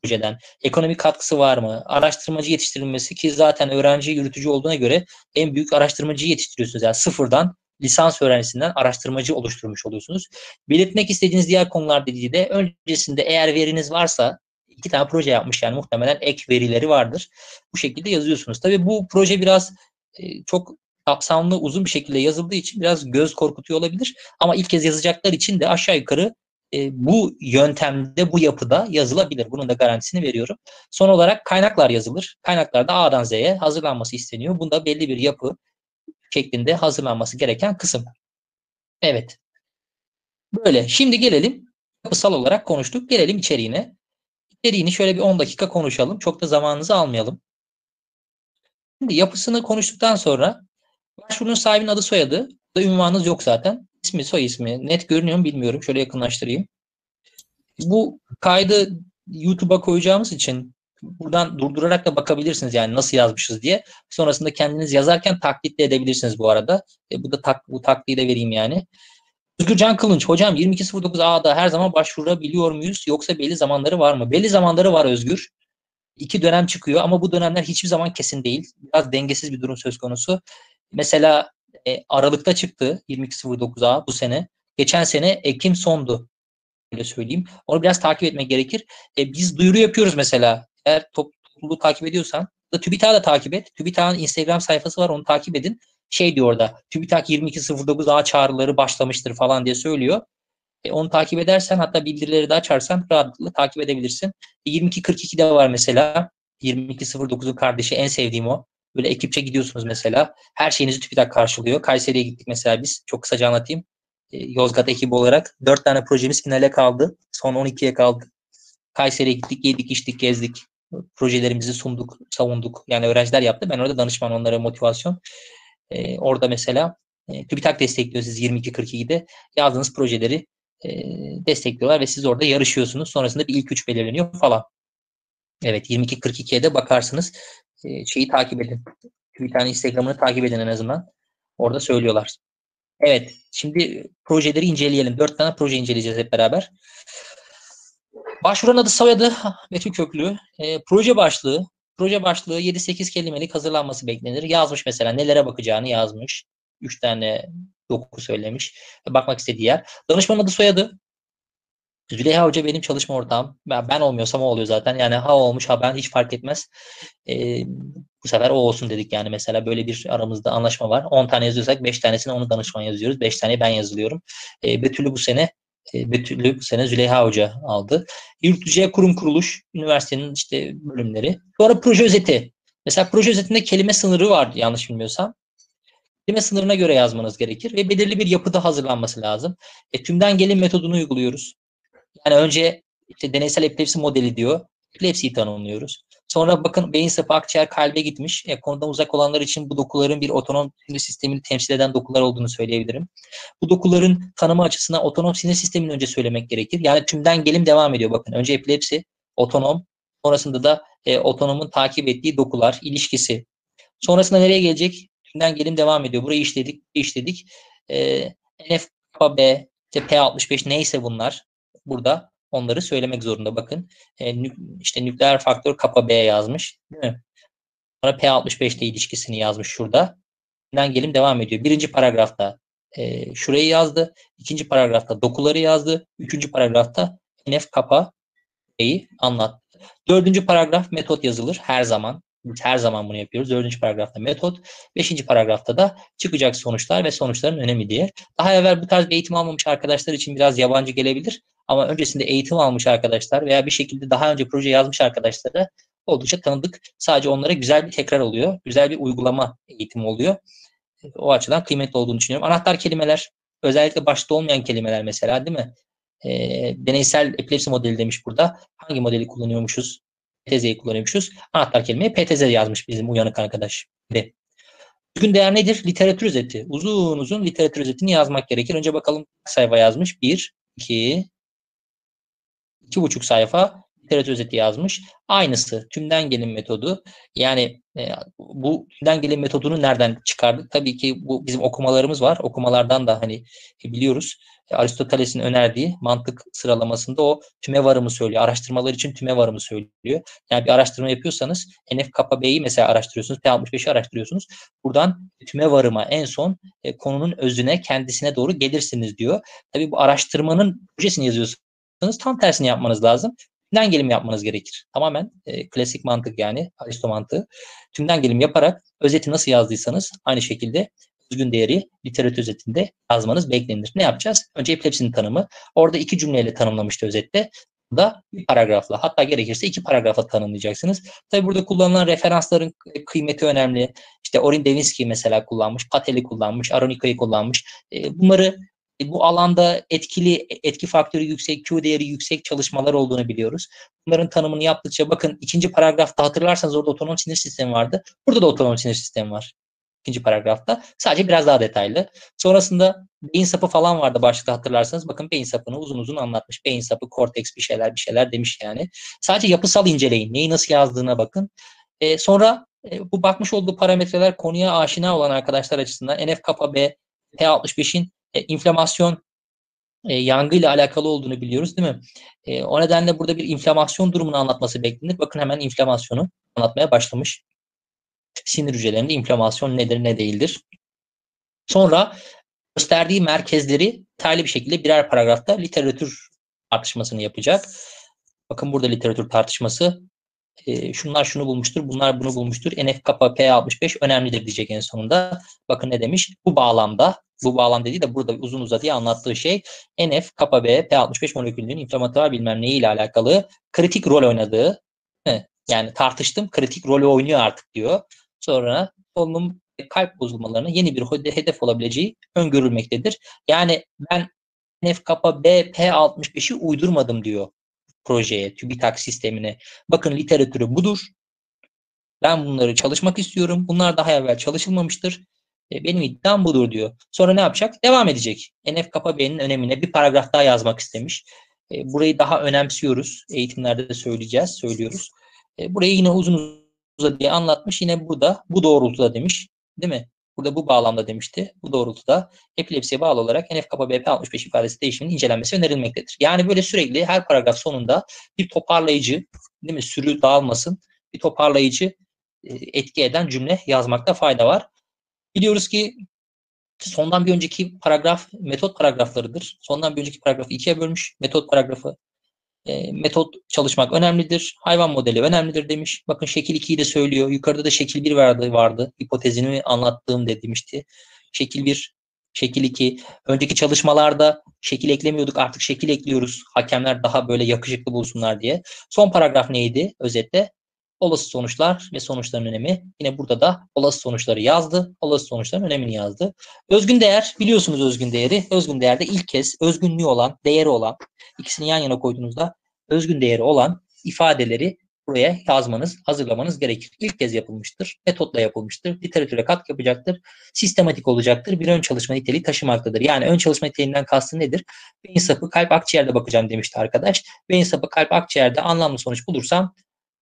projeden? Ekonomik katkısı var mı? Araştırmacı yetiştirilmesi ki zaten öğrenci yürütücü olduğuna göre en büyük araştırmacıyı yetiştiriyorsunuz. Yani sıfırdan lisans öğrencisinden araştırmacı oluşturmuş oluyorsunuz. Belirtmek istediğiniz diğer konular dediği de öncesinde eğer veriniz varsa iki tane proje yapmış yani muhtemelen ek verileri vardır. Bu şekilde yazıyorsunuz. Tabii bu proje biraz çok kapsamlı uzun bir şekilde yazıldığı için biraz göz korkutuyor olabilir. Ama ilk kez yazacaklar için de aşağı yukarı e, bu yöntemde, bu yapıda yazılabilir. Bunun da garantisini veriyorum. Son olarak kaynaklar yazılır. Kaynaklar da A'dan Z'ye hazırlanması isteniyor. Bunda belli bir yapı şeklinde hazırlanması gereken kısım. Evet. Böyle. Şimdi gelelim yapısal olarak konuştuk. Gelelim içeriğine. İçeriğini şöyle bir 10 dakika konuşalım. Çok da zamanınızı almayalım. Şimdi yapısını konuştuktan sonra Başvurunun sahibinin adı soyadı. Da ünvanınız yok zaten. İsmi, soy ismi. Net görünüyor mu bilmiyorum. Şöyle yakınlaştırayım. Bu kaydı YouTube'a koyacağımız için buradan durdurarak da bakabilirsiniz yani nasıl yazmışız diye. Sonrasında kendiniz yazarken taklit de edebilirsiniz bu arada. E, bu da tak, bu takliyi de vereyim yani. Özgür Can Kılınç. Hocam 22.09A'da her zaman başvurabiliyor muyuz? Yoksa belli zamanları var mı? Belli zamanları var Özgür. İki dönem çıkıyor ama bu dönemler hiçbir zaman kesin değil. Biraz dengesiz bir durum söz konusu. Mesela e, Aralık'ta çıktı 22.09'a bu sene. Geçen sene Ekim sondu. Öyle söyleyeyim. Onu biraz takip etmek gerekir. E, biz duyuru yapıyoruz mesela. Eğer topluluğu takip ediyorsan da TÜBİTAK'ı da takip et. TÜBİTAK'ın Instagram sayfası var onu takip edin. Şey diyor orada TÜBİTAK 22.09A çağrıları başlamıştır falan diye söylüyor. E, onu takip edersen hatta bildirileri de açarsan rahatlıkla takip edebilirsin. E, 22.42'de var mesela. 22.09'un kardeşi en sevdiğim o. Böyle ekipçe gidiyorsunuz mesela. Her şeyinizi TÜBİTAK karşılıyor. Kayseri'ye gittik mesela biz. Çok kısaca anlatayım. E, Yozgat ekibi olarak. Dört tane projemiz finale kaldı. Son 12'ye kaldı. Kayseri'ye gittik, yedik, içtik, gezdik. Projelerimizi sunduk, savunduk. Yani öğrenciler yaptı. Ben orada danışman onlara motivasyon. E, orada mesela e, TÜBİTAK destekliyor siz 22-42'de. Yazdığınız projeleri e, destekliyorlar ve siz orada yarışıyorsunuz. Sonrasında bir ilk üç belirleniyor falan. Evet 22-42'ye de bakarsınız. E, şeyi takip edin. Twitter'ın Instagram'ını takip edin en azından. Orada söylüyorlar. Evet. Şimdi projeleri inceleyelim. Dört tane proje inceleyeceğiz hep beraber. Başvuran adı soyadı Betül Köklü. E, proje başlığı. Proje başlığı 7-8 kelimelik hazırlanması beklenir. Yazmış mesela nelere bakacağını yazmış. 3 tane doku söylemiş. Bakmak istediği yer. Danışman adı soyadı. Züleyha Hoca benim çalışma ortağım. Ben, olmuyorsam o oluyor zaten. Yani ha olmuş ha ben hiç fark etmez. Ee, bu sefer o olsun dedik yani mesela böyle bir aramızda anlaşma var. 10 tane yazıyorsak 5 tanesine onu danışman yazıyoruz. 5 tane ben yazılıyorum. Ee, Betül'ü bu sene E, Betül'ü bu sene Züleyha Hoca aldı. Yürütücüye kurum kuruluş, üniversitenin işte bölümleri. Sonra proje özeti. Mesela proje özetinde kelime sınırı var yanlış bilmiyorsam. Kelime sınırına göre yazmanız gerekir ve belirli bir yapıda hazırlanması lazım. E, tümden gelin metodunu uyguluyoruz. Yani önce işte deneysel epilepsi modeli diyor. Epilepsiyi tanımlıyoruz. Sonra bakın beyin sapı akciğer kalbe gitmiş. E, konudan uzak olanlar için bu dokuların bir otonom sinir sistemini temsil eden dokular olduğunu söyleyebilirim. Bu dokuların tanımı açısından otonom sinir sistemini önce söylemek gerekir. Yani tümden gelim devam ediyor. Bakın önce epilepsi, otonom, sonrasında da e, otonomun takip ettiği dokular, ilişkisi. Sonrasında nereye gelecek? Tümden gelim devam ediyor. Burayı işledik, işledik. E, NF, B, P65 neyse bunlar burada onları söylemek zorunda. Bakın e, nük, işte nükleer faktör kappa B yazmış. Sonra P65 ile ilişkisini yazmış şurada. Ben gelim devam ediyor. Birinci paragrafta e, şurayı yazdı. ikinci paragrafta dokuları yazdı. Üçüncü paragrafta NF kappa B'yi anlattı. Dördüncü paragraf metot yazılır her zaman. Biz her zaman bunu yapıyoruz. Dördüncü paragrafta metot. Beşinci paragrafta da çıkacak sonuçlar ve sonuçların önemi diye. Daha evvel bu tarz bir eğitim almamış arkadaşlar için biraz yabancı gelebilir. Ama öncesinde eğitim almış arkadaşlar veya bir şekilde daha önce proje yazmış arkadaşlara oldukça tanıdık. Sadece onlara güzel bir tekrar oluyor. Güzel bir uygulama eğitimi oluyor. O açıdan kıymetli olduğunu düşünüyorum. Anahtar kelimeler, özellikle başta olmayan kelimeler mesela değil mi? E, deneysel epilepsi modeli demiş burada. Hangi modeli kullanıyormuşuz? PTZ'yi kullanıyormuşuz. Anahtar kelimeye PTZ yazmış bizim uyanık arkadaş. De. Düzgün değer nedir? Literatür özeti. Uzun uzun literatür özetini yazmak gerekir. Önce bakalım sayfa yazmış. 1, 2, iki buçuk sayfa literatür özeti yazmış. Aynısı tümden gelim metodu. Yani e, bu tümden gelim metodunu nereden çıkardık? Tabii ki bu bizim okumalarımız var. Okumalardan da hani biliyoruz. E, Aristoteles'in önerdiği mantık sıralamasında o tüme varımı söylüyor. Araştırmalar için tüme varımı söylüyor. Yani bir araştırma yapıyorsanız NF kappa B'yi mesela araştırıyorsunuz. P65'i araştırıyorsunuz. Buradan tüme varıma en son e, konunun özüne kendisine doğru gelirsiniz diyor. Tabii bu araştırmanın projesini yazıyorsunuz. Tam tersini yapmanız lazım tümden gelim yapmanız gerekir. Tamamen e, klasik mantık yani Aristo mantığı. Tümden gelim yaparak özeti nasıl yazdıysanız aynı şekilde düzgün değeri literatür özetinde yazmanız beklenir. Ne yapacağız? Önce epilepsinin tanımı. Orada iki cümleyle tanımlamıştı özette. Da bir paragrafla hatta gerekirse iki paragrafla tanımlayacaksınız. Tabi burada kullanılan referansların kıymeti önemli. İşte Orin Devinsky mesela kullanmış, Patel'i kullanmış, Aronika'yı kullanmış. E, bunları bu alanda etkili etki faktörü yüksek, Q değeri yüksek çalışmalar olduğunu biliyoruz. Bunların tanımını yaptıkça bakın ikinci paragrafta hatırlarsanız orada otonom sinir sistemi vardı. Burada da otonom sinir sistemi var. İkinci paragrafta. Sadece biraz daha detaylı. Sonrasında beyin sapı falan vardı başlıkta hatırlarsanız. Bakın beyin sapını uzun uzun anlatmış. Beyin sapı, korteks bir şeyler bir şeyler demiş yani. Sadece yapısal inceleyin. Neyi nasıl yazdığına bakın. E, sonra e, bu bakmış olduğu parametreler konuya aşina olan arkadaşlar açısından NF kappa B, P65'in e, inflamasyon e, yangıyla alakalı olduğunu biliyoruz değil mi? E, o nedenle burada bir inflamasyon durumunu anlatması beklenir. Bakın hemen inflamasyonu anlatmaya başlamış. Sinir hücrelerinde inflamasyon nedir ne değildir. Sonra gösterdiği merkezleri detaylı bir şekilde birer paragrafta literatür tartışmasını yapacak. Bakın burada literatür tartışması. E, şunlar şunu bulmuştur, bunlar bunu bulmuştur. NF kappa P65 önemlidir diyecek en sonunda. Bakın ne demiş? Bu bağlamda bu bağlam dediği de burada uzun uzadıya anlattığı şey NF, kappa B, P65 molekülünün inflamatuar bilmem neyi ile alakalı kritik rol oynadığı yani tartıştım kritik rolü oynuyor artık diyor. Sonra solunum kalp bozulmalarına yeni bir hedef olabileceği öngörülmektedir. Yani ben NF kappa B P65'i uydurmadım diyor projeye, TÜBİTAK sistemine. Bakın literatürü budur. Ben bunları çalışmak istiyorum. Bunlar daha evvel çalışılmamıştır. E, benim iddiam budur diyor. Sonra ne yapacak? Devam edecek. NF kappa B'nin önemine bir paragraf daha yazmak istemiş. E, burayı daha önemsiyoruz. Eğitimlerde de söyleyeceğiz, söylüyoruz. E, burayı yine uzun diye anlatmış. Yine burada bu doğrultuda demiş. Değil mi? Burada bu bağlamda demişti. Bu doğrultuda epilepsiye bağlı olarak NF kappa BP 65 ifadesi değişiminin incelenmesi önerilmektedir. Yani böyle sürekli her paragraf sonunda bir toparlayıcı, değil mi? Sürü dağılmasın. Bir toparlayıcı etki eden cümle yazmakta fayda var. Biliyoruz ki sondan bir önceki paragraf metot paragraflarıdır. Sondan bir önceki paragrafı ikiye bölmüş metot paragrafı. E, metot çalışmak önemlidir. Hayvan modeli önemlidir demiş. Bakın şekil 2'yi de söylüyor. Yukarıda da şekil 1 vardı, vardı. Hipotezini anlattığım de demişti. Şekil 1 Şekil 2. Önceki çalışmalarda şekil eklemiyorduk artık şekil ekliyoruz. Hakemler daha böyle yakışıklı bulsunlar diye. Son paragraf neydi özetle? Olası sonuçlar ve sonuçların önemi. Yine burada da olası sonuçları yazdı. Olası sonuçların önemini yazdı. Özgün değer biliyorsunuz özgün değeri. Özgün değerde ilk kez özgünlüğü olan, değeri olan ikisini yan yana koyduğunuzda özgün değeri olan ifadeleri buraya yazmanız, hazırlamanız gerekir. İlk kez yapılmıştır, metotla yapılmıştır, literatüre katkı yapacaktır, sistematik olacaktır, bir ön çalışma niteliği taşımaktadır. Yani ön çalışma niteliğinden kastı nedir? Beyin sapı, kalp, akciğerde bakacağım demişti arkadaş. Beyin sapı, kalp, akciğerde anlamlı sonuç bulursam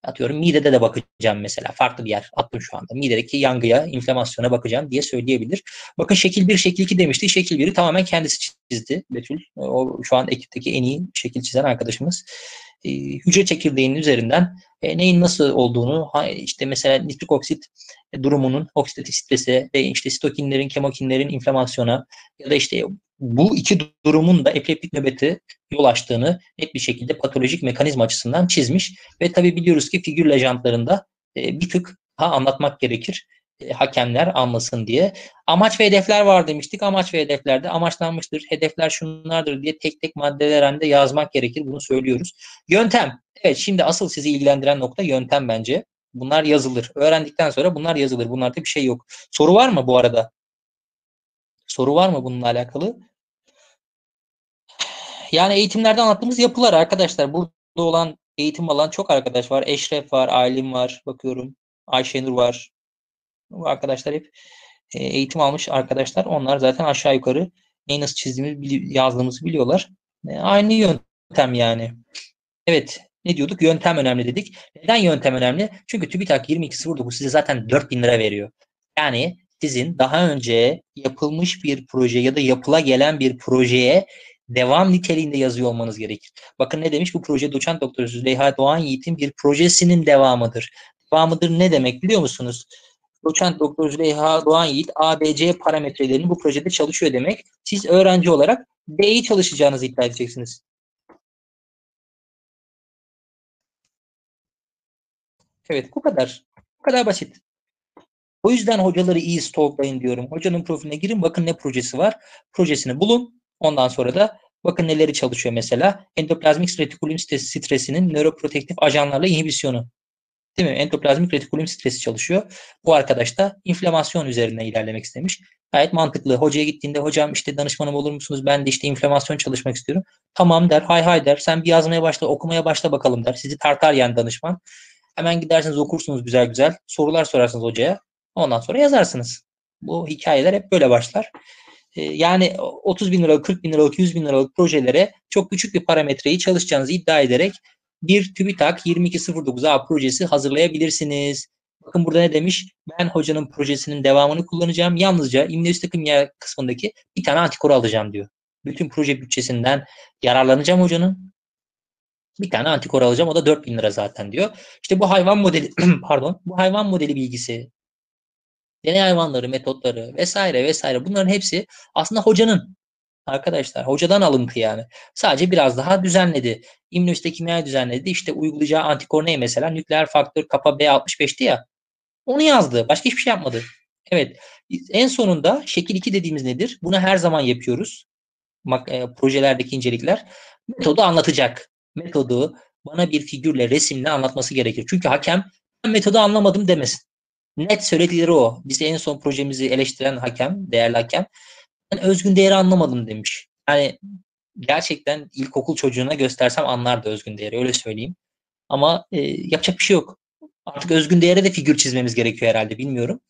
atıyorum midede de bakacağım mesela farklı bir yer attım şu anda. Midedeki yangıya, inflamasyona bakacağım diye söyleyebilir. Bakın şekil 1, şekil 2 demişti. Şekil 1'i tamamen kendisi çizdi Betül. O şu an ekipteki en iyi şekil çizen arkadaşımız. Ee, hücre çekirdeğinin üzerinden e, neyin nasıl olduğunu işte mesela nitrik oksit durumunun oksidatif strese ve işte sitokinlerin, kemokinlerin inflamasyona ya da işte bu iki durumun da epileptik nöbeti yol açtığını net bir şekilde patolojik mekanizma açısından çizmiş ve tabi biliyoruz ki figür lejantlarında e, bir tık daha anlatmak gerekir e, hakemler anlasın diye. Amaç ve hedefler var demiştik. Amaç ve hedeflerde amaçlanmıştır. Hedefler şunlardır diye tek tek maddeler halinde yazmak gerekir. Bunu söylüyoruz. Yöntem. Evet şimdi asıl sizi ilgilendiren nokta yöntem bence. Bunlar yazılır. Öğrendikten sonra bunlar yazılır. Bunlarda bir şey yok. Soru var mı bu arada? Soru var mı bununla alakalı? Yani eğitimlerde anlattığımız yapılar arkadaşlar. Burada olan eğitim alan çok arkadaş var. Eşref var, Aylin var, bakıyorum. Ayşenur var. Bu arkadaşlar hep e, eğitim almış arkadaşlar. Onlar zaten aşağı yukarı neyi nasıl çizdiğimizi, yazdığımızı biliyorlar. E, aynı yöntem yani. Evet. Ne diyorduk? Yöntem önemli dedik. Neden yöntem önemli? Çünkü TÜBİTAK 2209 size zaten 4000 lira veriyor. Yani sizin daha önce yapılmış bir proje ya da yapıla gelen bir projeye devam niteliğinde yazıyor olmanız gerekir. Bakın ne demiş bu proje doçent doktor Züleyha Doğan Yiğit'in bir projesinin devamıdır. Devamıdır ne demek biliyor musunuz? Doçent doktor Züleyha Doğan Yiğit ABC parametrelerini bu projede çalışıyor demek. Siz öğrenci olarak B'yi çalışacağınızı iddia edeceksiniz. Evet bu kadar. Bu kadar basit. O yüzden hocaları iyi stalklayın diyorum. Hocanın profiline girin bakın ne projesi var. Projesini bulun. Ondan sonra da bakın neleri çalışıyor mesela. Endoplazmik retikulum stresinin nöroprotektif ajanlarla inhibisyonu. Değil mi? Endoplazmik retikulum stresi çalışıyor. Bu arkadaş da inflamasyon üzerine ilerlemek istemiş. Gayet mantıklı. Hocaya gittiğinde hocam işte danışmanım olur musunuz? Ben de işte inflamasyon çalışmak istiyorum. Tamam der. Hay hay der. Sen bir yazmaya başla, okumaya başla bakalım der. Sizi tartar yani danışman. Hemen gidersiniz okursunuz güzel güzel. Sorular sorarsınız hocaya. Ondan sonra yazarsınız. Bu hikayeler hep böyle başlar. Ee, yani 30 bin liralık, 40 bin liralık, 100 bin liralık projelere çok küçük bir parametreyi çalışacağınızı iddia ederek bir TÜBİTAK 2209A projesi hazırlayabilirsiniz. Bakın burada ne demiş? Ben hocanın projesinin devamını kullanacağım. Yalnızca immünohistokim kısmındaki bir tane antikor alacağım diyor. Bütün proje bütçesinden yararlanacağım hocanın. Bir tane antikor alacağım. O da 4000 lira zaten diyor. İşte bu hayvan modeli pardon bu hayvan modeli bilgisi deney hayvanları, metotları vesaire vesaire bunların hepsi aslında hocanın arkadaşlar. Hocadan alıntı yani. Sadece biraz daha düzenledi. İmmünohistokimyayı düzenledi. İşte uygulayacağı antikor ne mesela? Nükleer faktör kapa B65'ti ya. Onu yazdı. Başka hiçbir şey yapmadı. Evet. En sonunda şekil 2 dediğimiz nedir? Bunu her zaman yapıyoruz. E, projelerdeki incelikler. Metodu anlatacak. Metodu bana bir figürle, resimle anlatması gerekir. Çünkü hakem ben metodu anlamadım demesin. Net söyledileri o. Biz en son projemizi eleştiren hakem, değerli hakem ben özgün değeri anlamadım demiş. Yani gerçekten ilkokul çocuğuna göstersem anlardı özgün değeri öyle söyleyeyim. Ama e, yapacak bir şey yok. Artık özgün değere de figür çizmemiz gerekiyor herhalde bilmiyorum.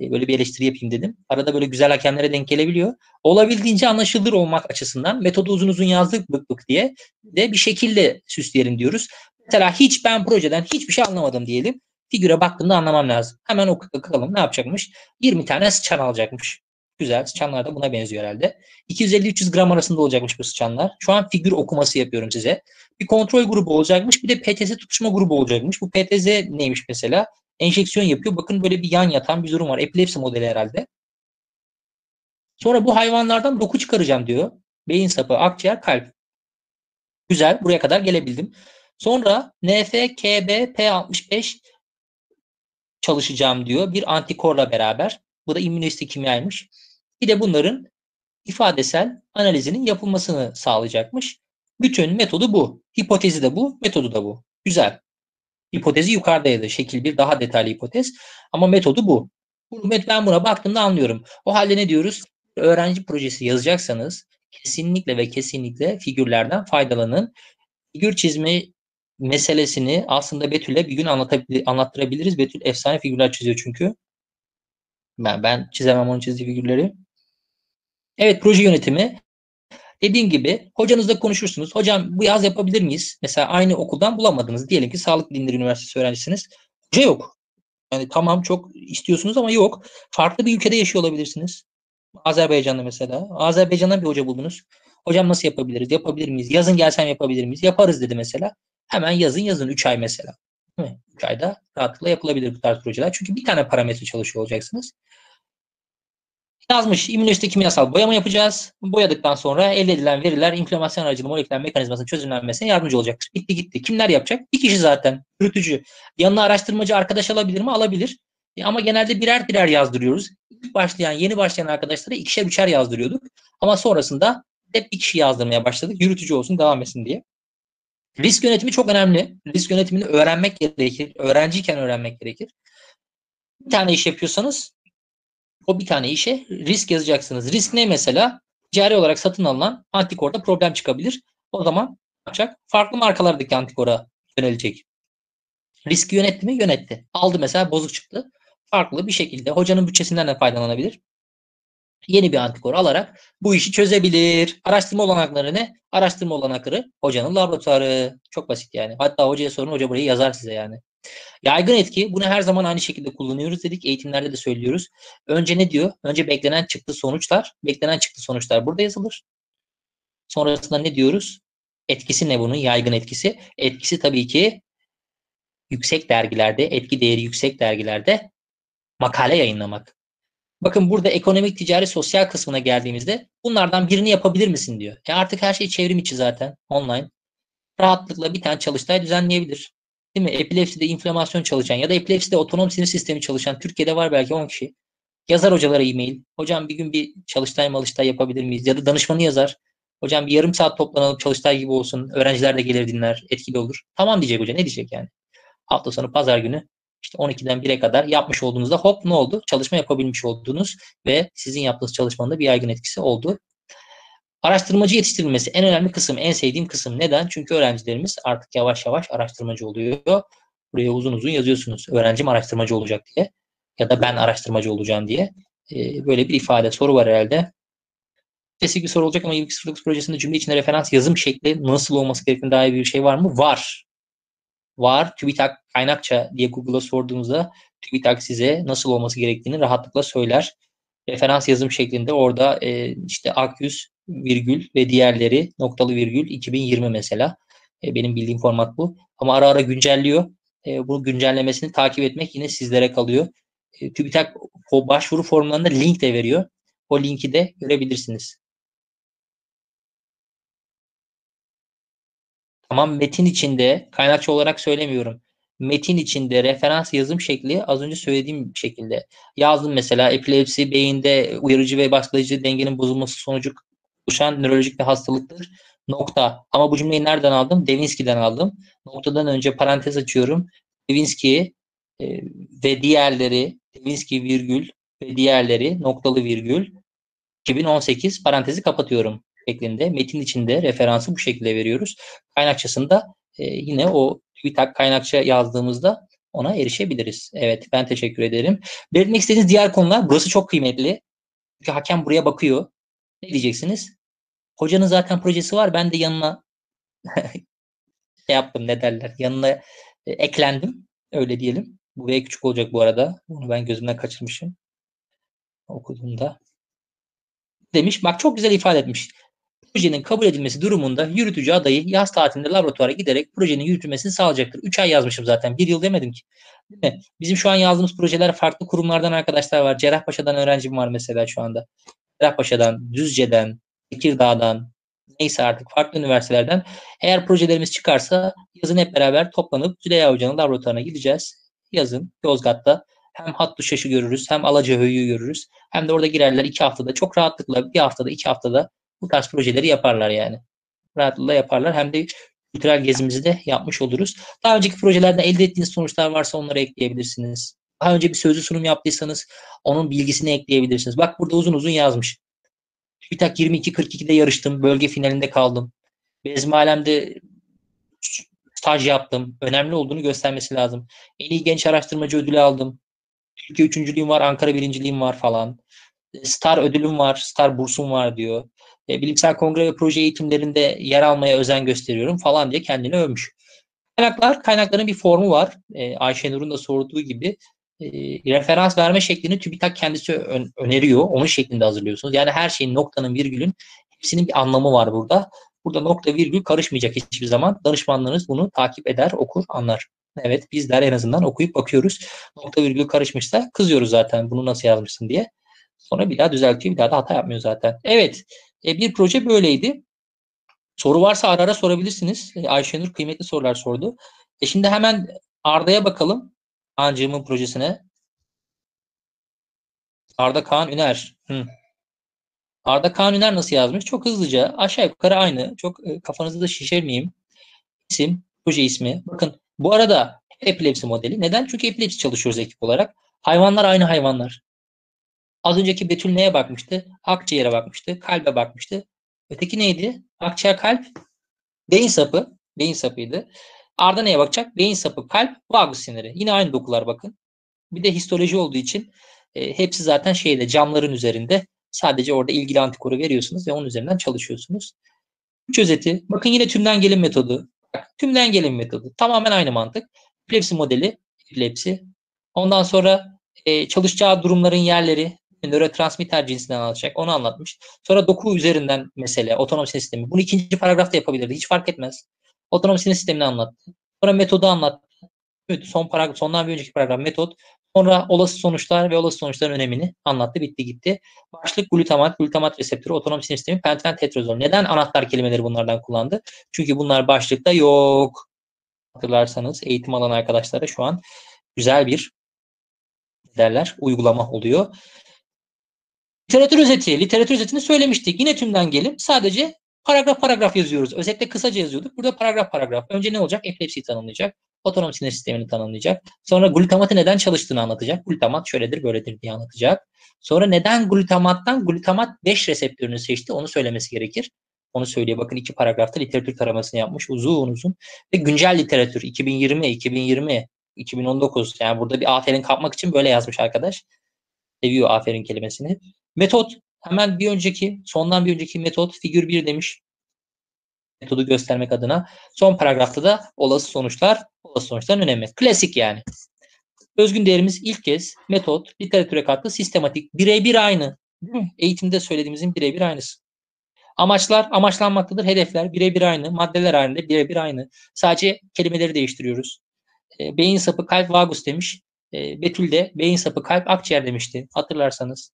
E, böyle bir eleştiri yapayım dedim. Arada böyle güzel hakemlere denk gelebiliyor. Olabildiğince anlaşılır olmak açısından metodu uzun uzun yazdık bık bık diye de bir şekilde süsleyelim diyoruz. Mesela hiç ben projeden hiçbir şey anlamadım diyelim. Figüre baktığımda anlamam lazım. Hemen okuyalım ne yapacakmış? 20 tane sıçan alacakmış. Güzel. Sıçanlar da buna benziyor herhalde. 250-300 gram arasında olacakmış bu sıçanlar. Şu an figür okuması yapıyorum size. Bir kontrol grubu olacakmış. Bir de PTZ tutuşma grubu olacakmış. Bu PTZ neymiş mesela? Enjeksiyon yapıyor. Bakın böyle bir yan yatan bir durum var. Epilepsi modeli herhalde. Sonra bu hayvanlardan doku çıkaracağım diyor. Beyin sapı, akciğer, kalp. Güzel. Buraya kadar gelebildim. Sonra NF-KB P65 çalışacağım diyor. Bir antikorla beraber. Bu da immünostikimyaymış. Bir de bunların ifadesel analizinin yapılmasını sağlayacakmış. Bütün metodu bu. Hipotezi de bu, metodu da bu. Güzel. Hipotezi yukarıdaydı. Şekil bir daha detaylı hipotez. Ama metodu bu. Ben buna baktığımda anlıyorum. O halde ne diyoruz? Öğrenci projesi yazacaksanız kesinlikle ve kesinlikle figürlerden faydalanın. Figür çizme meselesini aslında Betül'e bir gün anlattırabiliriz. Betül efsane figürler çiziyor çünkü. Ben, ben çizemem onun çizdiği figürleri. Evet proje yönetimi. Dediğim gibi hocanızla konuşursunuz. Hocam bu yaz yapabilir miyiz? Mesela aynı okuldan bulamadınız. Diyelim ki Sağlık Bilimleri Üniversitesi öğrencisiniz. Hoca yok. Yani tamam çok istiyorsunuz ama yok. Farklı bir ülkede yaşıyor olabilirsiniz. Azerbaycan'da mesela. Azerbaycan'dan bir hoca buldunuz. Hocam nasıl yapabiliriz? Yapabilir miyiz? Yazın gelsem yapabilir miyiz? Yaparız dedi mesela. Hemen yazın yazın 3 ay mesela. 3 ayda rahatlıkla yapılabilir bu tarz projeler. Çünkü bir tane parametre çalışıyor olacaksınız. Yazmış immünolojide kimyasal boyama yapacağız. Boyadıktan sonra elde edilen veriler inflamasyon aracılı moleküler mekanizmasının çözümlenmesine yardımcı olacak. Bitti gitti. Kimler yapacak? Bir kişi zaten. Yürütücü. Yanına araştırmacı arkadaş alabilir mi? Alabilir. E ama genelde birer birer yazdırıyoruz. İlk başlayan, yeni başlayan arkadaşlara ikişer üçer yazdırıyorduk. Ama sonrasında hep bir kişi yazdırmaya başladık. Yürütücü olsun, devam etsin diye. Risk yönetimi çok önemli. Risk yönetimini öğrenmek gerekir. Öğrenciyken öğrenmek gerekir. Bir tane iş yapıyorsanız o bir tane işe risk yazacaksınız. Risk ne mesela? Ticari olarak satın alınan antikorda problem çıkabilir. O zaman yapacak? Farklı markalardaki antikora yönelecek. Risk yönetti mi? Yönetti. Aldı mesela bozuk çıktı. Farklı bir şekilde hocanın bütçesinden de faydalanabilir. Yeni bir antikor alarak bu işi çözebilir. Araştırma olanakları ne? Araştırma olanakları hocanın laboratuvarı. Çok basit yani. Hatta hocaya sorun hoca burayı yazar size yani. Yaygın etki bunu her zaman aynı şekilde kullanıyoruz dedik. Eğitimlerde de söylüyoruz. Önce ne diyor? Önce beklenen çıktı sonuçlar. Beklenen çıktı sonuçlar burada yazılır. Sonrasında ne diyoruz? Etkisi ne bunun? Yaygın etkisi. Etkisi tabii ki yüksek dergilerde, etki değeri yüksek dergilerde makale yayınlamak. Bakın burada ekonomik, ticari, sosyal kısmına geldiğimizde bunlardan birini yapabilir misin diyor. E artık her şey çevrim içi zaten online. Rahatlıkla bir tane çalıştay düzenleyebilir. Değil mi? Epilepside inflamasyon çalışan ya da epilepside otonom sinir sistemi çalışan Türkiye'de var belki 10 kişi. Yazar hocalara e-mail. Hocam bir gün bir çalıştay malıştay yapabilir miyiz? Ya da danışmanı yazar. Hocam bir yarım saat toplanalım çalıştay gibi olsun. Öğrenciler de gelir dinler. Etkili olur. Tamam diyecek hoca. Ne diyecek yani? Hafta sonu pazar günü işte 12'den 1'e kadar yapmış olduğunuzda hop ne oldu? Çalışma yapabilmiş oldunuz ve sizin yaptığınız çalışmanın da bir yaygın etkisi oldu. Araştırmacı yetiştirilmesi en önemli kısım, en sevdiğim kısım. Neden? Çünkü öğrencilerimiz artık yavaş yavaş araştırmacı oluyor. Buraya uzun uzun yazıyorsunuz. Öğrencim araştırmacı olacak diye ya da ben araştırmacı olacağım diye. Ee, böyle bir ifade, soru var herhalde. Spesifik bir soru olacak ama 2209 projesinde cümle içinde referans yazım şekli nasıl olması gerektiğine dair bir şey var mı? Var. Var. TÜBİTAK kaynakça diye Google'a sorduğunuzda TÜBİTAK size nasıl olması gerektiğini rahatlıkla söyler. Referans yazım şeklinde orada e, işte AQ100 virgül ve diğerleri noktalı virgül 2020 mesela. E, benim bildiğim format bu. Ama ara ara güncelliyor. E, bu güncellemesini takip etmek yine sizlere kalıyor. E, TÜBİTAK o başvuru formlarında link de veriyor. O linki de görebilirsiniz. Tamam metin içinde kaynakça olarak söylemiyorum. Metin içinde referans yazım şekli az önce söylediğim şekilde. Yazdım mesela epilepsi beyinde uyarıcı ve baskılayıcı dengenin bozulması sonucu oluşan nörolojik bir hastalıktır. Nokta. Ama bu cümleyi nereden aldım? Devinsky'den aldım. Noktadan önce parantez açıyorum. Devinsky e, ve diğerleri Devinsky virgül ve diğerleri noktalı virgül 2018 parantezi kapatıyorum şeklinde metin içinde referansı bu şekilde veriyoruz. Kaynakçasında e, yine o TÜBİTAK kaynakça yazdığımızda ona erişebiliriz. Evet ben teşekkür ederim. Belirtmek istediğiniz diğer konular burası çok kıymetli. Çünkü hakem buraya bakıyor. Ne diyeceksiniz? Hocanın zaten projesi var. Ben de yanına şey yaptım ne derler. Yanına e, eklendim. Öyle diyelim. Bu V küçük olacak bu arada. Bunu ben gözümden kaçırmışım. Okuduğumda. Demiş. Bak çok güzel ifade etmiş projenin kabul edilmesi durumunda yürütücü adayı yaz tatilinde laboratuvara giderek projenin yürütülmesini sağlayacaktır. 3 ay yazmışım zaten. 1 yıl demedim ki. Değil mi? Bizim şu an yazdığımız projeler farklı kurumlardan arkadaşlar var. Cerrahpaşa'dan öğrencim var mesela şu anda. Cerrahpaşa'dan, Düzce'den, Tekirdağ'dan, neyse artık farklı üniversitelerden. Eğer projelerimiz çıkarsa yazın hep beraber toplanıp Züleyha Hoca'nın laboratuvarına gideceğiz. Yazın Yozgat'ta Hem Hattu Şaş'ı görürüz hem Alacahöy'ü görürüz. Hem de orada girerler iki haftada çok rahatlıkla bir haftada iki haftada bu tarz projeleri yaparlar yani. Rahatlıkla yaparlar. Hem de kültürel gezimizi de yapmış oluruz. Daha önceki projelerden elde ettiğiniz sonuçlar varsa onları ekleyebilirsiniz. Daha önce bir sözlü sunum yaptıysanız onun bilgisini ekleyebilirsiniz. Bak burada uzun uzun yazmış. TÜBİTAK 22-42'de yarıştım. Bölge finalinde kaldım. Bezmi Alem'de staj yaptım. Önemli olduğunu göstermesi lazım. En iyi genç araştırmacı ödülü aldım. Türkiye üçüncülüğüm var, Ankara birinciliğim var falan. Star ödülüm var, Star bursum var diyor. E, bilimsel kongre ve proje eğitimlerinde yer almaya özen gösteriyorum falan diye kendini övmüş. Kaynaklar, kaynakların bir formu var. E, Ayşenur'un da sorduğu gibi e, referans verme şeklini TÜBİTAK kendisi ön, öneriyor. Onun şeklinde hazırlıyorsunuz. Yani her şeyin noktanın virgülün hepsinin bir anlamı var burada. Burada nokta virgül karışmayacak hiçbir zaman. Danışmanlarınız bunu takip eder, okur, anlar. Evet bizler en azından okuyup bakıyoruz. Nokta virgül karışmışsa kızıyoruz zaten bunu nasıl yazmışsın diye. Sonra bir daha düzeltiyor, bir daha da hata yapmıyor zaten. Evet, e, bir proje böyleydi. Soru varsa ara ara sorabilirsiniz. E, Ayşenur kıymetli sorular sordu. E şimdi hemen Arda'ya bakalım. Kaan'cığımın projesine. Arda Kaan Üner. Hı. Arda Kaan Üner nasıl yazmış? Çok hızlıca aşağı yukarı aynı. Çok e, kafanızı da şişirmeyeyim. İsim, proje ismi. Bakın bu arada epilepsi modeli. Neden? Çünkü epilepsi çalışıyoruz ekip olarak. Hayvanlar aynı hayvanlar. Az önceki Betül neye bakmıştı? Akciğere bakmıştı. Kalbe bakmıştı. Öteki neydi? Akciğer kalp. Beyin sapı. Beyin sapıydı. Arda neye bakacak? Beyin sapı, kalp, vagus siniri. Yine aynı dokular bakın. Bir de histoloji olduğu için e, hepsi zaten şeyde camların üzerinde. Sadece orada ilgili antikoru veriyorsunuz ve onun üzerinden çalışıyorsunuz. Üç özeti. Bakın yine tümden gelin metodu. Tümden gelin metodu. Tamamen aynı mantık. Epilepsi modeli. Epilepsi. Ondan sonra e, çalışacağı durumların yerleri, nörotransmitter cinsinden alacak. Onu anlatmış. Sonra doku üzerinden mesele, otonom sistemi. Bunu ikinci paragrafta yapabilirdi. Hiç fark etmez. Otonom sinir sistemini anlattı. Sonra metodu anlattı. Son paragraf, sondan bir önceki paragraf metot. Sonra olası sonuçlar ve olası sonuçların önemini anlattı. Bitti gitti. Başlık glutamat, glutamat reseptörü, otonom sinir sistemi, pentren tetrozol. Neden anahtar kelimeleri bunlardan kullandı? Çünkü bunlar başlıkta yok. Hatırlarsanız eğitim alan arkadaşlara şu an güzel bir derler uygulama oluyor. Literatür özeti. Literatür özetini söylemiştik. Yine tümden gelip sadece paragraf paragraf yazıyoruz. Özellikle kısaca yazıyorduk. Burada paragraf paragraf. Önce ne olacak? Epilepsiyi tanımlayacak. Otonom sinir sistemini tanımlayacak. Sonra glutamatı neden çalıştığını anlatacak. Glutamat şöyledir böyledir diye anlatacak. Sonra neden glutamattan glutamat 5 reseptörünü seçti onu söylemesi gerekir. Onu söylüyor. Bakın iki paragrafta literatür taramasını yapmış uzun uzun. Ve güncel literatür 2020, 2020, 2019 yani burada bir aferin kapmak için böyle yazmış arkadaş. Seviyor aferin kelimesini. Metot hemen bir önceki, sondan bir önceki metot figür 1 demiş. Metodu göstermek adına. Son paragrafta da olası sonuçlar, olası sonuçların önemi. Klasik yani. Özgün değerimiz ilk kez metot, literatüre katkı, sistematik, birebir aynı. Eğitimde söylediğimizin birebir aynısı. Amaçlar amaçlanmaktadır. Hedefler birebir aynı. Maddeler halinde birebir aynı. Sadece kelimeleri değiştiriyoruz. E, beyin sapı kalp vagus demiş. E, Betül de beyin sapı kalp akciğer demişti. Hatırlarsanız.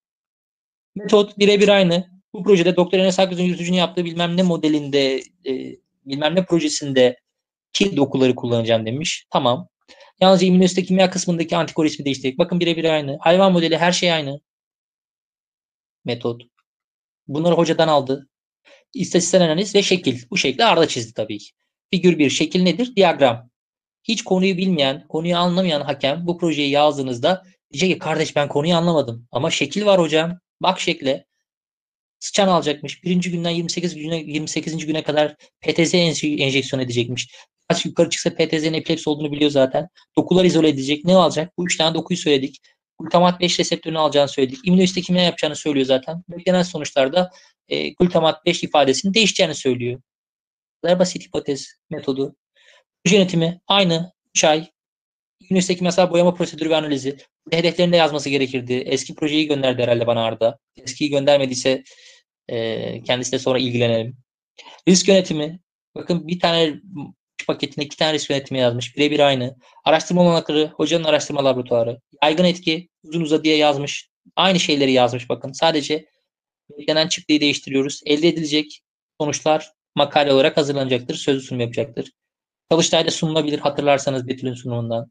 Metot birebir aynı. Bu projede Doktor Enes Akgüz'ün yürütücünün yaptığı bilmem ne modelinde, e, bilmem ne projesinde ki dokuları kullanacağım demiş. Tamam. Yalnızca immünosite kimya kısmındaki antikor ismi değiştirdik. Bakın birebir aynı. Hayvan modeli her şey aynı. Metot. Bunları hocadan aldı. İstatistiksel analiz ve şekil. Bu şekli Arda çizdi tabii. Figür bir şekil nedir? Diyagram. Hiç konuyu bilmeyen, konuyu anlamayan hakem bu projeyi yazdığınızda diyecek ki kardeş ben konuyu anlamadım. Ama şekil var hocam. Bak şekle. Sıçan alacakmış. Birinci günden 28 güne 28. güne kadar PTZ enjeksiyon edecekmiş. Kaç yukarı çıksa PTZ'nin epilepsi olduğunu biliyor zaten. Dokular izole edecek. Ne alacak? Bu üç tane dokuyu söyledik. Glutamat 5 reseptörünü alacağını söyledik. İmmünohistekimya yapacağını söylüyor zaten. Beklenen sonuçlarda e, glutamat 5 ifadesinin değişeceğini söylüyor. kadar basit hipotez metodu. Proje yönetimi aynı. 3 ay. İmmünohistekimyasal boyama prosedürü ve analizi. Hedeflerinde yazması gerekirdi. Eski projeyi gönderdi herhalde bana Arda. Eskiyi göndermediyse e, kendisiyle sonra ilgilenelim. Risk yönetimi. Bakın bir tane paketine iki tane risk yönetimi yazmış. Birebir aynı. Araştırma olanakları, hocanın araştırma laboratuvarı. Yaygın etki, uzun uzadıya yazmış. Aynı şeyleri yazmış bakın. Sadece beklenen çıktıyı değiştiriyoruz. Elde edilecek sonuçlar makale olarak hazırlanacaktır. Sözlü sunum yapacaktır. Çalıştay'da sunulabilir hatırlarsanız Betül'ün sunumundan.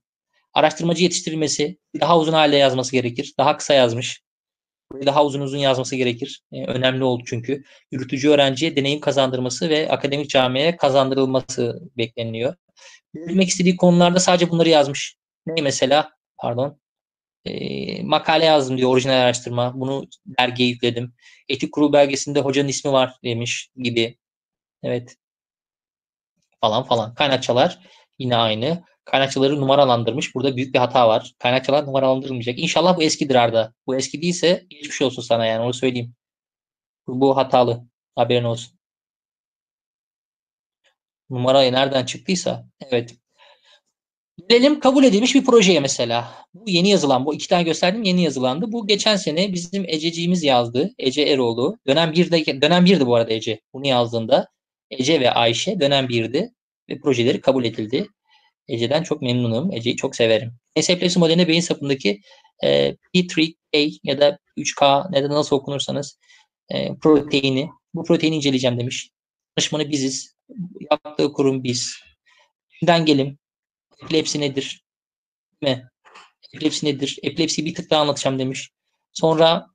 Araştırmacı yetiştirilmesi daha uzun halde yazması gerekir. Daha kısa yazmış. Daha uzun uzun yazması gerekir. E, önemli oldu çünkü. Yürütücü öğrenciye deneyim kazandırması ve akademik camiye kazandırılması bekleniyor. Bilmek istediği konularda sadece bunları yazmış. Ne mesela? Pardon. E, makale yazdım diyor orijinal araştırma. Bunu dergiye yükledim. Etik kurul belgesinde hocanın ismi var demiş gibi. Evet. Falan falan. Kaynakçalar yine aynı. Kaynakçaları numaralandırmış. Burada büyük bir hata var. Kaynakçalar numaralandırılmayacak. İnşallah bu eskidir Arda. Bu eski değilse geçmiş olsun sana yani onu söyleyeyim. Bu hatalı. Haberin olsun. Numarayı nereden çıktıysa. Evet. Gelelim kabul edilmiş bir projeye mesela. Bu yeni yazılan, bu iki tane gösterdim yeni yazılandı. Bu geçen sene bizim Ececiğimiz yazdı. Ece Eroğlu. Dönem 1'de, dönem 1'di bu arada Ece. Bunu yazdığında Ece ve Ayşe dönem 1'di ve projeleri kabul edildi. Ece'den çok memnunum. Ece'yi çok severim. Epilepsi modeline beyin sapındaki e, P3K ya da 3K ne de nasıl okunursanız e, proteini, bu proteini inceleyeceğim demiş. Danışmanı biziz. Yaptığı kurum biz. Kimden gelim? Epilepsi nedir? Mi? Epilepsi nedir? Epilepsiyi bir tık daha anlatacağım demiş. Sonra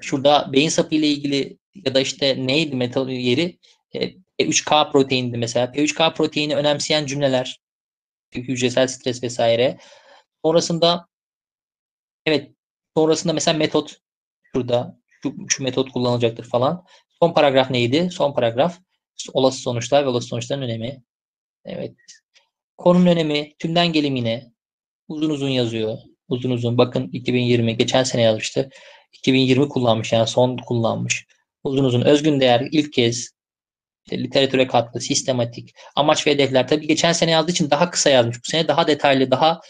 şurada beyin sapı ile ilgili ya da işte neydi metal yeri? E, P3K proteindi mesela. P3K proteini önemseyen cümleler hücresel stres vesaire. Sonrasında evet sonrasında mesela metot şurada şu, şu metot kullanılacaktır falan. Son paragraf neydi? Son paragraf olası sonuçlar ve olası sonuçların önemi. Evet. Konunun önemi tümden gelim yine uzun uzun yazıyor. Uzun uzun. Bakın 2020 geçen sene yazmıştı. 2020 kullanmış yani son kullanmış. Uzun uzun özgün değer ilk kez işte literatüre katkı, sistematik, amaç ve hedefler. Tabii geçen sene yazdığı için daha kısa yazmış. Bu sene daha detaylı, daha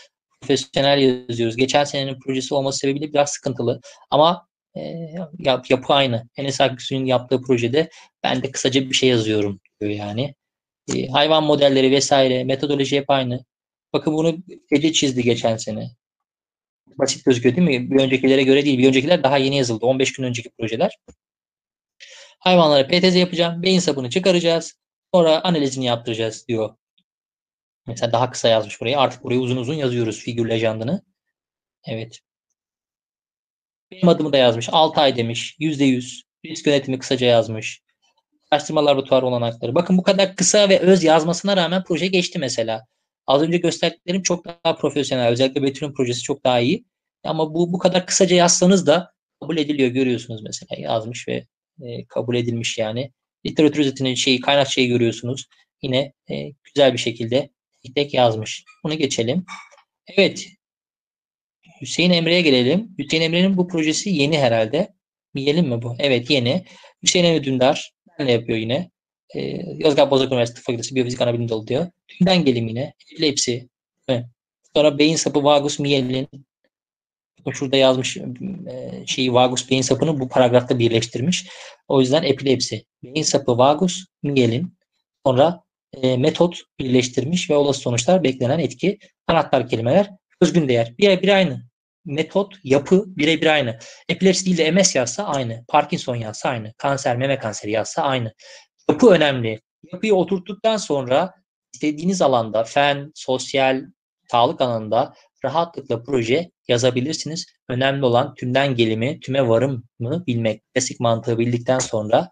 profesyonel yazıyoruz. Geçen senenin projesi olması sebebiyle biraz sıkıntılı. Ama e, yap, yapı aynı. Enes Akgüs'ün yaptığı projede ben de kısaca bir şey yazıyorum diyor yani. E, hayvan modelleri vesaire, metodoloji hep aynı. Bakın bunu Ece çizdi geçen sene. Basit gözüküyor değil mi? Bir öncekilere göre değil. Bir öncekiler daha yeni yazıldı. 15 gün önceki projeler. Hayvanlara PTZ yapacağım. Beyin sapını çıkaracağız. Sonra analizini yaptıracağız diyor. Mesela daha kısa yazmış burayı. Artık burayı uzun uzun yazıyoruz figür lejandını. Evet. Benim adımı da yazmış. 6 ay demiş. %100. Risk yönetimi kısaca yazmış. Araştırma laboratuvar olanakları. Bakın bu kadar kısa ve öz yazmasına rağmen proje geçti mesela. Az önce gösterdiklerim çok daha profesyonel. Özellikle Betül'ün projesi çok daha iyi. Ama bu bu kadar kısaca yazsanız da kabul ediliyor görüyorsunuz mesela yazmış ve e, kabul edilmiş yani. Literatür özetinin şeyi, kaynak şeyi görüyorsunuz. Yine e, güzel bir şekilde tek tek yazmış. Bunu geçelim. Evet. Hüseyin Emre'ye gelelim. Hüseyin Emre'nin bu projesi yeni herhalde. Bilelim mi bu? Evet yeni. Hüseyin Emre Dündar benle yapıyor yine. Ee, Yozgat Bozok Üniversitesi Fakültesi Biyofizik Anabilim Dalı diyor. Tümden gelim yine. Epilepsi. Sonra beyin sapı vagus miyelin şurada yazmış e, şeyi vagus beyin sapını bu paragrafta birleştirmiş. O yüzden epilepsi. Beyin sapı vagus miyelin sonra e, metot birleştirmiş ve olası sonuçlar beklenen etki anahtar kelimeler özgün değer. Birebir aynı. Metot, yapı birebir aynı. Epilepsi değil de MS yazsa aynı. Parkinson yazsa aynı. Kanser, meme kanseri yazsa aynı. Yapı önemli. Yapıyı oturttuktan sonra istediğiniz alanda fen, sosyal, sağlık alanında rahatlıkla proje yazabilirsiniz. Önemli olan tümden gelimi, tüme varım mı bilmek. Klasik mantığı bildikten sonra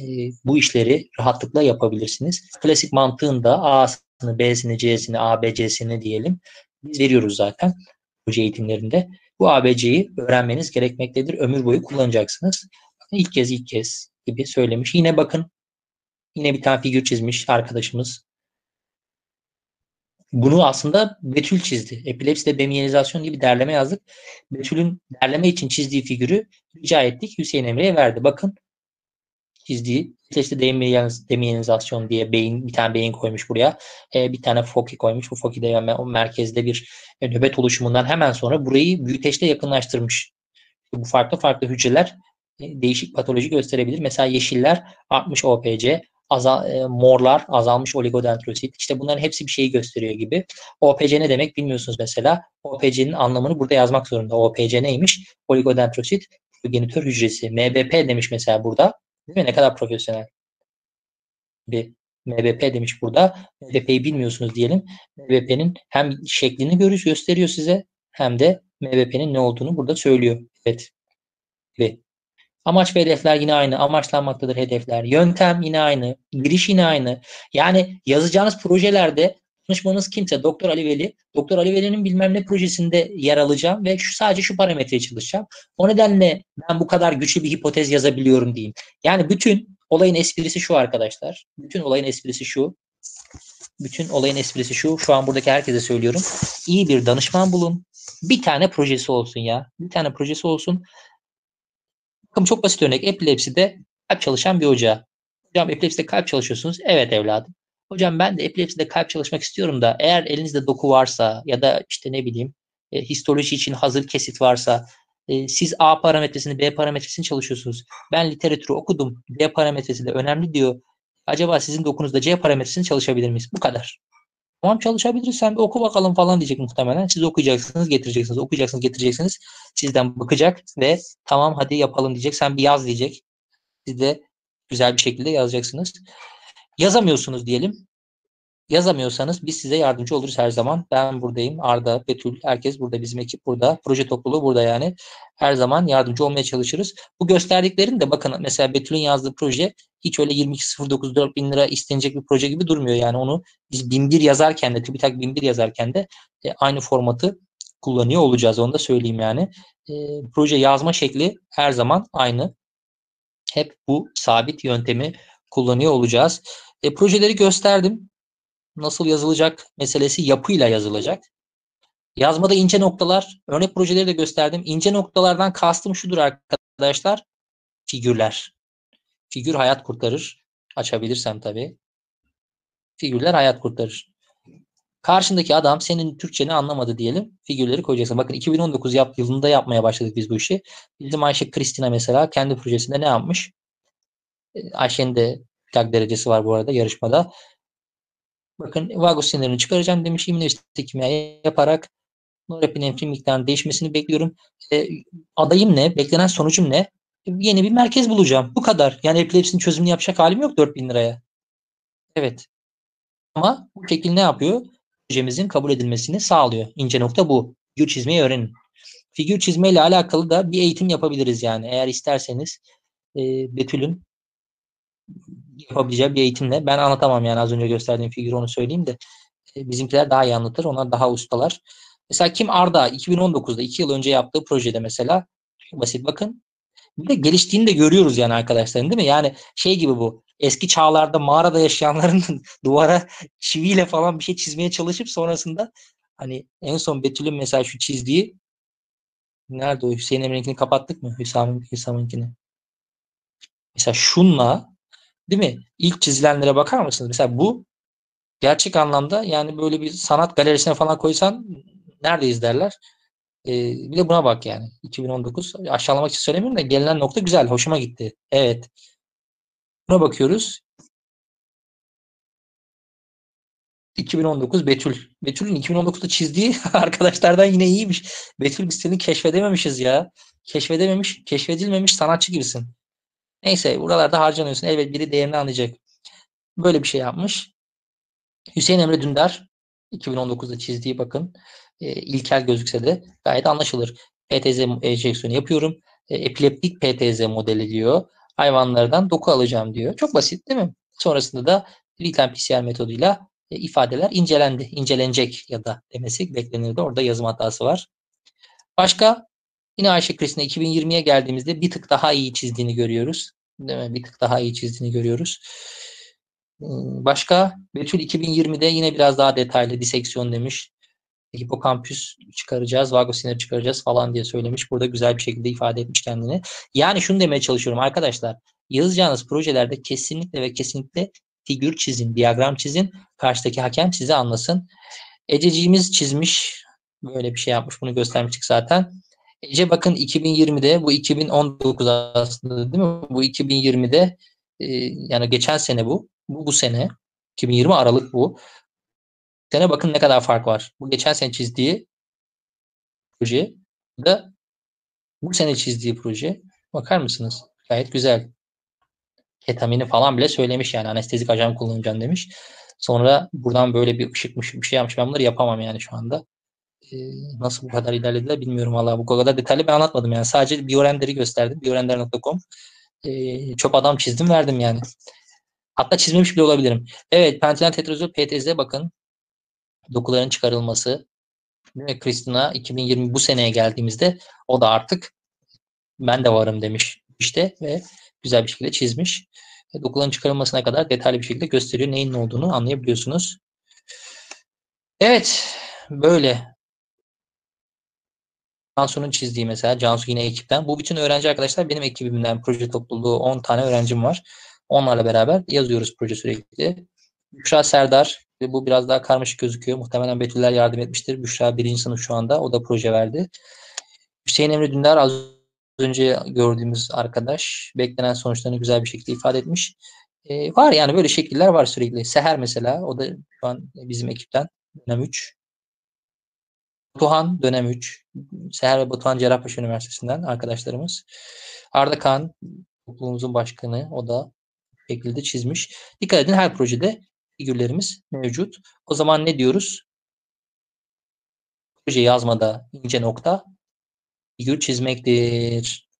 e, bu işleri rahatlıkla yapabilirsiniz. Klasik mantığın da A'sını, B'sini, C'sini, ABC'sini diyelim. Biz veriyoruz zaten proje eğitimlerinde. Bu ABC'yi öğrenmeniz gerekmektedir. Ömür boyu kullanacaksınız. İlk kez ilk kez gibi söylemiş. Yine bakın yine bir tane figür çizmiş arkadaşımız. Bunu aslında Betül çizdi. Epilepsi de bemiyelizasyon gibi derleme yazdık. Betül'ün derleme için çizdiği figürü rica ettik. Hüseyin Emre'ye verdi. Bakın çizdiği işte demiyelizasyon diye beyin bir tane beyin koymuş buraya. E, bir tane foki koymuş. Bu foki de o merkezde bir e, nöbet oluşumundan hemen sonra burayı büyüteçle yakınlaştırmış. Bu farklı farklı hücreler e, değişik patoloji gösterebilir. Mesela yeşiller artmış OPC, azal, e, morlar azalmış oligodendrosit. İşte bunların hepsi bir şeyi gösteriyor gibi. OPC ne demek bilmiyorsunuz mesela. OPC'nin anlamını burada yazmak zorunda. OPC neymiş? Oligodendrosit progenitör hücresi. MBP demiş mesela burada. Değil mi? Ne kadar profesyonel bir MBP demiş burada. MBP'yi bilmiyorsunuz diyelim. MBP'nin hem şeklini görüş gösteriyor size hem de MBP'nin ne olduğunu burada söylüyor. Evet. Ve Amaç ve hedefler yine aynı. Amaçlanmaktadır hedefler. Yöntem yine aynı. Giriş yine aynı. Yani yazacağınız projelerde danışmanınız kimse Doktor Ali Veli, Doktor Ali Veli'nin bilmem ne projesinde yer alacağım ve şu sadece şu parametreye çalışacağım. O nedenle ben bu kadar güçlü bir hipotez yazabiliyorum diyeyim. Yani bütün olayın esprisi şu arkadaşlar. Bütün olayın esprisi şu. Bütün olayın esprisi şu. Şu an buradaki herkese söylüyorum. İyi bir danışman bulun. Bir tane projesi olsun ya. Bir tane projesi olsun. Bakın çok basit örnek. Epilepside kalp çalışan bir hoca. Hocam epilepside kalp çalışıyorsunuz. Evet evladım. Hocam ben de epilepside kalp çalışmak istiyorum da eğer elinizde doku varsa ya da işte ne bileyim e, histoloji için hazır kesit varsa e, siz A parametresini B parametresini çalışıyorsunuz. Ben literatürü okudum. D parametresi de önemli diyor. Acaba sizin dokunuzda C parametresini çalışabilir miyiz? Bu kadar. Tamam çalışabiliriz sen bir oku bakalım falan diyecek muhtemelen. Siz okuyacaksınız getireceksiniz. Okuyacaksınız getireceksiniz. Sizden bakacak ve tamam hadi yapalım diyecek. Sen bir yaz diyecek. Siz de güzel bir şekilde yazacaksınız. Yazamıyorsunuz diyelim. Yazamıyorsanız biz size yardımcı oluruz her zaman. Ben buradayım. Arda, Betül, herkes burada. Bizim ekip burada. Proje topluluğu burada yani. Her zaman yardımcı olmaya çalışırız. Bu gösterdiklerim de bakın mesela Betül'ün yazdığı proje hiç öyle 22.094 bin lira istenecek bir proje gibi durmuyor. Yani onu biz 1001 yazarken de TÜBİTAK 1001 yazarken de e, aynı formatı kullanıyor olacağız. Onu da söyleyeyim yani. E, proje yazma şekli her zaman aynı. Hep bu sabit yöntemi kullanıyor olacağız. E, projeleri gösterdim. Nasıl yazılacak meselesi yapıyla yazılacak. Yazmada ince noktalar, örnek projeleri de gösterdim. İnce noktalardan kastım şudur arkadaşlar. Figürler. Figür hayat kurtarır. Açabilirsem tabii. Figürler hayat kurtarır. Karşındaki adam senin Türkçeni anlamadı diyelim. Figürleri koyacaksın. Bakın 2019 yap, yılında yapmaya başladık biz bu işi. Bizim Ayşe Kristina mesela kendi projesinde ne yapmış? E, Ayşe'nin de tag derecesi var bu arada yarışmada. Bakın vagus sinirini çıkaracağım demiş. İmmünolojisi kimya yaparak norepinefrin miktarının değişmesini bekliyorum. E, adayım ne? Beklenen sonucum ne? Yeni bir merkez bulacağım. Bu kadar. Yani epilepsinin çözümünü yapacak halim yok 4000 liraya. Evet. Ama bu şekil ne yapıyor? Projemizin kabul edilmesini sağlıyor. İnce nokta bu. Figür çizmeyi öğrenin. Figür çizmeyle alakalı da bir eğitim yapabiliriz yani. Eğer isterseniz e, Betül'ün yapabileceği bir eğitimle ben anlatamam yani az önce gösterdiğim figürü onu söyleyeyim de e, bizimkiler daha iyi anlatır. Onlar daha ustalar. Mesela Kim Arda 2019'da 2 yıl önce yaptığı projede mesela basit bakın. Bir de geliştiğini de görüyoruz yani arkadaşların değil mi? Yani şey gibi bu eski çağlarda mağarada yaşayanların duvara çiviyle falan bir şey çizmeye çalışıp sonrasında hani en son Betül'ün mesela şu çizdiği nerede o Hüseyin Emre'ninkini kapattık mı? Hüsam'ın Hüsam'ınkini. Mesela şunla değil mi? İlk çizilenlere bakar mısınız? Mesela bu gerçek anlamda yani böyle bir sanat galerisine falan koysan nerede izlerler? Ee, bir de buna bak yani. 2019 aşağılamak için söylemiyorum da gelinen nokta güzel. Hoşuma gitti. Evet. Buna bakıyoruz. 2019 Betül. Betül'ün 2019'da çizdiği arkadaşlardan yine iyiymiş. Betül biz seni keşfedememişiz ya. Keşfedememiş, keşfedilmemiş sanatçı gibisin. Neyse buralarda harcanıyorsun. Evet biri değerini anlayacak. Böyle bir şey yapmış. Hüseyin Emre Dündar 2019'da çizdiği bakın e, ilkel gözükse de gayet anlaşılır. PTZ enjeksiyonu yapıyorum. E, epileptik PTZ modeli diyor. Hayvanlardan doku alacağım diyor. Çok basit değil mi? Sonrasında da real PCR metoduyla e, ifadeler incelendi. incelenecek ya da demesi beklenirdi. Orada yazım hatası var. Başka Yine Ayşe Kristina 2020'ye geldiğimizde bir tık daha iyi çizdiğini görüyoruz. Değil mi? Bir tık daha iyi çizdiğini görüyoruz. Başka Betül 2020'de yine biraz daha detaylı diseksiyon demiş. Hipokampüs çıkaracağız, vagosineri çıkaracağız falan diye söylemiş. Burada güzel bir şekilde ifade etmiş kendini. Yani şunu demeye çalışıyorum arkadaşlar. Yazacağınız projelerde kesinlikle ve kesinlikle figür çizin, diyagram çizin. Karşıdaki hakem size anlasın. Ececiğimiz çizmiş. Böyle bir şey yapmış. Bunu göstermiştik zaten. Ece bakın 2020'de bu 2019 aslında değil mi? Bu 2020'de e, yani geçen sene bu. Bu bu sene. 2020 Aralık bu. Sene bakın ne kadar fark var. Bu geçen sene çizdiği proje da bu sene çizdiği proje. Bakar mısınız? Gayet güzel. ketamini falan bile söylemiş yani anestezik ajan kullanacağım demiş. Sonra buradan böyle bir ışıkmış bir şey yapmış. Ben bunları yapamam yani şu anda. Ee, nasıl bu kadar ilerlediler bilmiyorum valla. Bu kadar detaylı ben anlatmadım yani. Sadece biorenderi gösterdim. biorender.com ee, çöp adam çizdim verdim yani. Hatta çizmemiş bile olabilirim. Evet pentilen tetrazol PTS'de bakın. Dokuların çıkarılması. Ve Kristina 2020 bu seneye geldiğimizde o da artık ben de varım demiş işte ve güzel bir şekilde çizmiş. E, dokuların çıkarılmasına kadar detaylı bir şekilde gösteriyor neyin ne olduğunu anlayabiliyorsunuz. Evet böyle. Cansu'nun çizdiği mesela Cansu yine ekipten. Bu bütün öğrenci arkadaşlar benim ekibimden proje topluluğu 10 tane öğrencim var. Onlarla beraber yazıyoruz proje sürekli. Büşra Serdar ve bu biraz daha karmaşık gözüküyor. Muhtemelen Betüller yardım etmiştir. Büşra birinci sınıf şu anda. O da proje verdi. Hüseyin Emre Dündar az önce gördüğümüz arkadaş beklenen sonuçlarını güzel bir şekilde ifade etmiş. Ee, var yani böyle şekiller var sürekli. Seher mesela o da şu an bizim ekipten dönem 3. Batuhan dönem 3. Seher ve Batuhan Cerrahpaşa Üniversitesi'nden arkadaşlarımız. Arda Kan topluluğumuzun başkanı o da şekilde çizmiş. Dikkat edin her projede figürlerimiz mevcut. O zaman ne diyoruz? Proje yazmada ince nokta figür çizmektir.